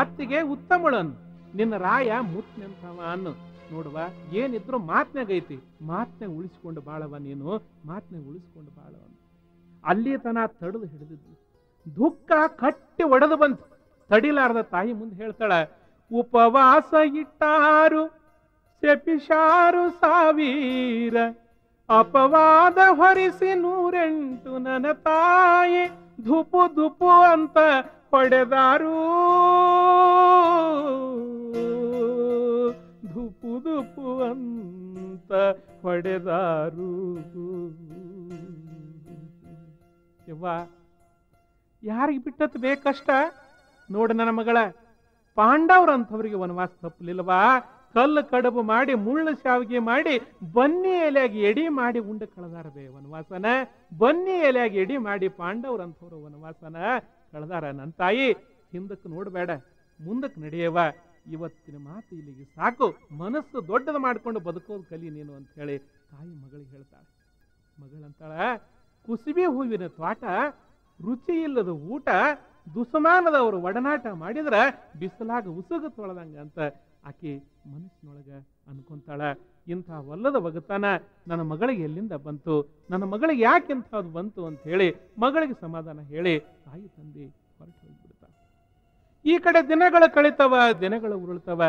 ಅತ್ತಿಗೆ ಉತ್ತಮಳನ್ನು ನಿನ್ನ ರಾಯ ಮುತ್ ನಿಂತವ ಅನ್ನು. ನೋಡುವ, ಏನಿದ್ರು ಮಾತ್ನಾಗೈತಿ ಮಾತ್ನಾಗ ಉಳಿಸ್ಕೊಂಡು ಬಾಳವ ನೀನು ಮಾತ್ನಾಗ ಉಳಿಸ್ಕೊಂಡು ಬಾಳವ ಅಲ್ಲಿ ತನ ತಡೆದು ದುಃಖ ಕಟ್ಟಿ ಒಡೆದು ಬಂತು. ತಡಿಲಾರ್ದ ತಾಯಿ ಮುಂದೆ ಹೇಳ್ತಾಳೆ, ಉಪವಾಸ ಇಟ್ಟಾರು ಶಪಿಶಾರು ಸಾವೀರ, ಅಪವಾದ ಹೊರಿಸಿ ನೂರೆಂಟು ನನ್ನ ತಾಯಿ, ಧುಪು ಧುಪು ಅಂತ ಪಡೆದಾರು. ಧುಪು ಧುಪು ಅಂತ ಹೊಡೆದಾರು ಯವ್ವ ಯಾರಿಗೆ ಬಿಟ್ಟದ್ದು ಬೇಕಷ್ಟ? ನೋಡ ನನ್ನ ಮಗಳ. ಪಾಂಡವ್ರಂಥವ್ರಿಗೆ ವನವಾಸ ತಪ್ಪಲಿಲ್ವಾ ಕಲ್ಲು ಕಡಬು ಮಾಡಿ, ಮುಳ್ಳು ಶಾವಿಗೆ ಮಾಡಿ, ಬನ್ನಿ ಎಲೆಯಾಗಿ ಎಡಿ ಮಾಡಿ ಉಂಡ ಕಳೆದಾರ ಬೇ ವನವಾಸನ? ಬನ್ನಿ ಎಲೆಯಾಗಿ ಎಡಿ ಮಾಡಿ ಪಾಂಡವ್ರಂಥವ್ರು ವನವಾಸನ? ಕಳೆದಾರ ನನ್ನ ತಾಯಿ. ಹಿಂದಕ್ಕೆ ನೋಡಬೇಡ. ಮುಂದಕ್ಕೆ ನಡೆಯವ ಇವತ್ತಿನ ಮಾತು ಇಲ್ಲಿಗೆ ಸಾಕು. ಮನಸ್ಸು ದೊಡ್ಡದು ಮಾಡ್ಕೊಂಡು ಬದುಕೋದು ಕಲಿ ನೀನು ಅಂತ ಹೇಳಿ ತಾಯಿ ಮಗಳಿಗೆ ಹೇಳ್ತಾಳೆ. ಮಗಳಂತಾಳ ಕುಸುಬಿ ಹೂವಿನ ತ್ವಾಟ ರುಚಿ ಇಲ್ಲದ ಊಟ, ದುಸಮಾನದವರು ಒಡನಾಟ ಮಾಡಿದ್ರೆ ಬಿಸಿಲಾಗ ಉಸುಗ ತೊಳೆದಂಗ ಅಂತ ಆಕೆ ಮನಸ್ಸಿನೊಳಗ ಅನ್ಕೊಂತಾಳ. ಇಂಥ ಒಲ್ಲದ ಒಗತಾನ ನನ್ನ ಮಗಳಿಗೆ ಎಲ್ಲಿಂದ ಬಂತು, ನನ್ನ ಮಗಳಿಗೆ ಯಾಕೆ ಇಂಥದ್ದು ಬಂತು ಅಂತ ಹೇಳಿ ಮಗಳಿಗೆ ಸಮಾಧಾನ ಹೇಳಿ ತಾಯಿ ತಂದೆ ಹೊರಟು ಹೋಗ್ಬಿಡ್ತಾಳ. ಈ ಕಡೆ ದಿನಗಳು ಕಳಿತವ, ದಿನಗಳು ಉರುಳ್ತವ.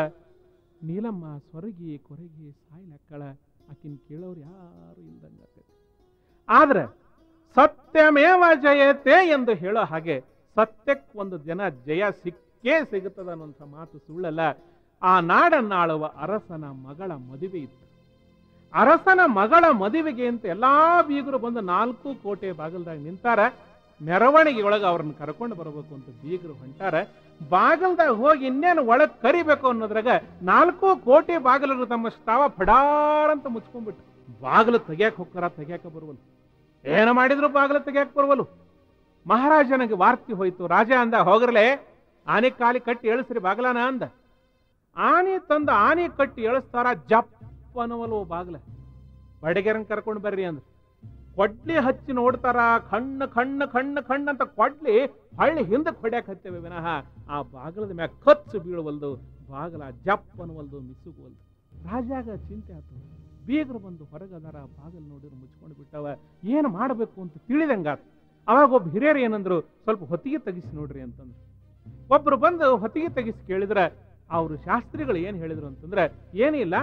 ನೀಲಮ್ಮ ಸ್ವರಗಿ ಕೊರಗಿ ಸಾಯ್ಲಕ್ಕಳ. ಆಕಿನ ಕೇಳೋರು ಯಾರು ಇಲ್ದಂಗ ಆದ್ರೆ ಸತ್ಯಮೇವ ಜಯತೆ ಎಂದು ಹೇಳೋ ಹಾಗೆ ಸತ್ಯಕ್ಕೆ ಒಂದು ದಿನ ಜಯ ಸಿಕ್ಕೇ ಸಿಗುತ್ತದೆ ಅನ್ನುವಂಥ ಮಾತು ಸುಳ್ಳಲ್ಲ. ಆ ನಾಡನ್ನಾಳುವ ಅರಸನ ಮಗಳ ಮದುವೆ ಇತ್ತು. ಅರಸನ ಮಗಳ ಮದುವೆಗೆ ಅಂತ ಎಲ್ಲಾ ಬೀಗರು ಬಂದು ನಾಲ್ಕು ಕೋಟೆ ಬಾಗಿಲ್ದಾಗ ನಿಂತಾರ. ಮೆರವಣಿಗೆಯೊಳಗೆ ಅವ್ರನ್ನ ಕರ್ಕೊಂಡು ಬರಬೇಕು ಅಂತ ಬೀಗರು ಹೊಂಟಾರ. ಬಾಗಿಲ್ದಾಗ ಹೋಗಿ ಇನ್ನೇನು ಒಳಗೆ ಕರಿಬೇಕು ಅನ್ನೋದ್ರಾಗ ನಾಲ್ಕು ಕೋಟೆ ಬಾಗಿಲರು ತಮ್ಮ ಸ್ಥಾವ ಫಡಾರ್ ಅಂತ ಮುಚ್ಕೊಂಡ್ಬಿಟ್ಟು ಬಾಗಿಲು ತೆಗಿಯಕ್ಕೆ ಹೋಗ್ತಾರ, ತೆಗ್ಯಾಕ ಬರುವಲ್ಲ ಏನು ಮಾಡಿದ್ರು ಬಾಗಿಲು ತೆಗಿಯಕ್ ಬರುವಲು ಮಹಾರಾಜನಿಗೆ ವಾರ್ತಿ ಹೋಯಿತು, ರಾಜ ಅಂದ, ಹೋಗ್ರಲೆ, ಆನೆ ಕಾಲಿ ಕಟ್ಟಿ ಎಳಿಸ್ರಿ ಬಾಗಲಾನ ಅಂದ. ಆನೆ ತಂದ ಆನೆ ಕಟ್ಟಿ ಎಳಸ್ತಾರ ಜಪ್ಪ ಅನ್ನುವಲು ಬಾಗ್ಲ. ಬಡಗೆರನ್ ಕರ್ಕೊಂಡು ಬರ್ರಿ ಅಂದ್ರ. ಕೊಡ್ಲಿ ಹಚ್ಚಿ ನೋಡ್ತಾರ ಕಣ್ಣ ಕಣ್ಣ ಕಣ್ಣ ಕಣ್ಣ ಅಂತ ಕೊಡ್ಲಿ ಹಳ್ಳಿ ಹಿಂದಕ್ಕೆ ಹೊಡ್ಯಾಕ್ ಹತ್ತೇವೆ ವಿನಃ, ಆ ಬಾಗಲದ ಮ್ಯಾಗ ಕಚ್ಚು ಬೀಳುವಲ್ದು, ಬಾಗಲ ಜಪ್ಪ ಅನ್ನುವಲ್ದು, ಮಿಸುಗುವಲ್ದು. ರಾಜಾಗ ಚಿಂತೆ ಆತು. ಬೀಗರು ಬಂದು ಹೊರಗದಾರ ಬಾಗಿಲು ನೋಡಿದ್ರು ಮುಚ್ಕೊಂಡು ಬಿಟ್ಟವ. ಏನು ಮಾಡಬೇಕು ಅಂತ ತಿಳಿದಂಗಾತ. ಅವಾಗ ಒಬ್ಬ ಹಿರಿಯರು ಏನಂದ್ರು, ಸ್ವಲ್ಪ ಹೊತ್ತಿಗೆ ತೆಗಿಸಿ ನೋಡ್ರಿ ಅಂತಂದ್ರು. ಒಬ್ರು ಬಂದು ಹೊತ್ತಿಗೆ ತೆಗಿಸಿ ಕೇಳಿದ್ರೆ, ಅವರು ಶಾಸ್ತ್ರಿಗಳು ಏನು ಹೇಳಿದ್ರು ಅಂತಂದ್ರೆ ಏನಿಲ್ಲ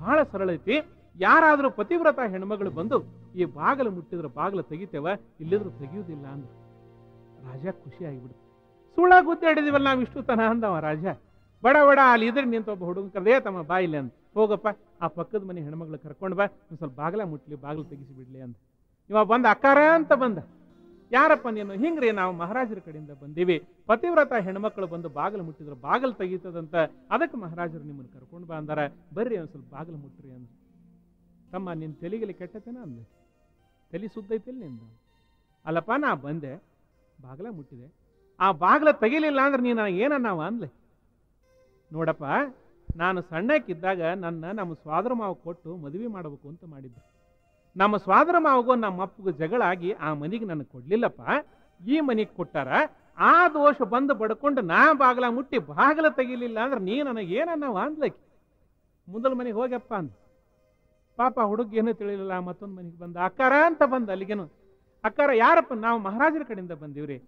ಬಹಳ ಸರಳ ಐತಿ. ಯಾರಾದರೂ ಪತಿವ್ರತ ಹೆಣ್ಮಗಳು ಬಂದು ಈ ಬಾಗಿಲು ಮುಟ್ಟಿದ್ರೆ ಬಾಗಿಲು ತೆಗಿತೇವ, ಇಲ್ಲಿದ್ರು ತೆಗಿಯುವುದಿಲ್ಲ ಅಂದ್ರು. ರಾಜ ಖುಷಿ ಆಗಿಬಿಡ್ತು ಸುಳ್ಳ ಗುದ್ದಾಡಿದಿವಲ್ಲ ನಾವು ಇಷ್ಟು ತನ ಅಂದವ ರಾಜ. ಬಡ ಬಡ, ಅಲ್ಲಿ ಇದ್ರೆ ನಿಂತ ಒಬ್ಬ ಹುಡುಗ ಕರೆದೇ ತಮ್ಮ ಬಾಯಿಲೆ ಅಂತ ಹೋಗಪ್ಪ ಆ ಪಕ್ಕದ ಮನೆ ಹೆಣ್ಮಗಳು ಕರ್ಕೊಂಡು ಬಾ, ಒಂದು ಸ್ವಲ್ಪ ಬಾಗಲ ಮುಟ್ಲಿ, ಬಾಗಿಲು ತೆಗಿಸಿ ಬಿಡ್ಲಿ ಅಂತ ಇವ ಬಂದ ಅಕ್ಕಾರ ಅಂತ ಬಂದ. ಯಾರಪ್ಪ ನೀನು? ಹಿಂಗ್ರಿ ನಾವು ಮಹಾರಾಜರ ಕಡೆಯಿಂದ ಬಂದೀವಿ. ಪತಿವ್ರತ ಹೆಣ್ಮಕ್ಳು ಬಂದು ಬಾಗಿಲು ಮುಟ್ಟಿದ್ರು, ಬಾಗಿಲು ತೆಗೀತದಂತ ಅದಕ್ಕೆ ಮಹಾರಾಜರು ನಿಮ್ಮನ್ನು ಕರ್ಕೊಂಡು ಬಾ ಅಂದಾರ. ಬರ್ರಿ ಒಂದು ಸ್ವಲ್ಪ ಬಾಗಿಲು ಮುಟ್ರಿ ಅಂದ್ರು ತಮ್ಮ ನಿನ್ನ ತೆಲಿಗೆಲಿ ಕೆಟ್ಟತೇನ ಅಂದೆ. ತಲೆ ಸುದ್ದೈತಿಲ್ಲ ನಿಂದ. ಅಲ್ಲಪ್ಪ, ನಾ ಬಂದೆ, ಬಾಗಲ ಮುಟ್ಟಿದೆ. ಆ ಬಾಗಲ ತೆಗಿಲಿಲ್ಲ ಅಂದ್ರೆ ನೀನು ನನಗೆ ನಾವು ಅಂದ್ಲೆ? ನೋಡಪ್ಪ ನಾನು ಸಣ್ಣಕ್ಕಿದ್ದಾಗ ನನ್ನ ನಮ್ಮ ಸ್ವಾದರ ಮಾವ ಕೊಟ್ಟು ಮದುವೆ ಮಾಡಬೇಕು ಅಂತ ಮಾಡಿದ್ದೆ ನಮ್ಮ ಸ್ವಾದರ ಮಾವಗೂ ನಮ್ಮ ಅಪ್ಪಗೂ ಜಗಳ ಆಗಿ ಆ ಮನೆಗೆ ನನಗೆ ಕೊಡ್ಲಿಲ್ಲಪ್ಪ. ಈ ಮನೆಗೆ ಕೊಟ್ಟಾರ. ಆ ದೋಷ ಬಂದು ಬಡ್ಕೊಂಡು ನಾ ಬಾಗಲ ಮುಟ್ಟಿ ಬಾಗಲ ತೆಗಿಲಿಲ್ಲ ಅಂದ್ರೆ ನೀ ನನಗೆ ಏನನ್ನ ಅಂದ್ಲಕ್ಕೆ. ಮೊದಲ ಮನೆಗೆ ಹೋಗ್ಯಪ್ಪ ಅಂದ. ಪಾಪ ಹುಡುಗ ಏನೂ ತಿಳಿಲಿಲ್ಲ, ಮತ್ತೊಂದು ಮನೆಗೆ ಬಂದ. ಅಕ್ಕಾರ ಅಂತ ಬಂದ ಅಲ್ಲಿಗೇನು. ಅಕ್ಕಾರ, ಯಾರಪ್ಪ, ನಾವು ಮಹಾರಾಜರ ಕಡೆಯಿಂದ ಬಂದೀವ್ರಿ.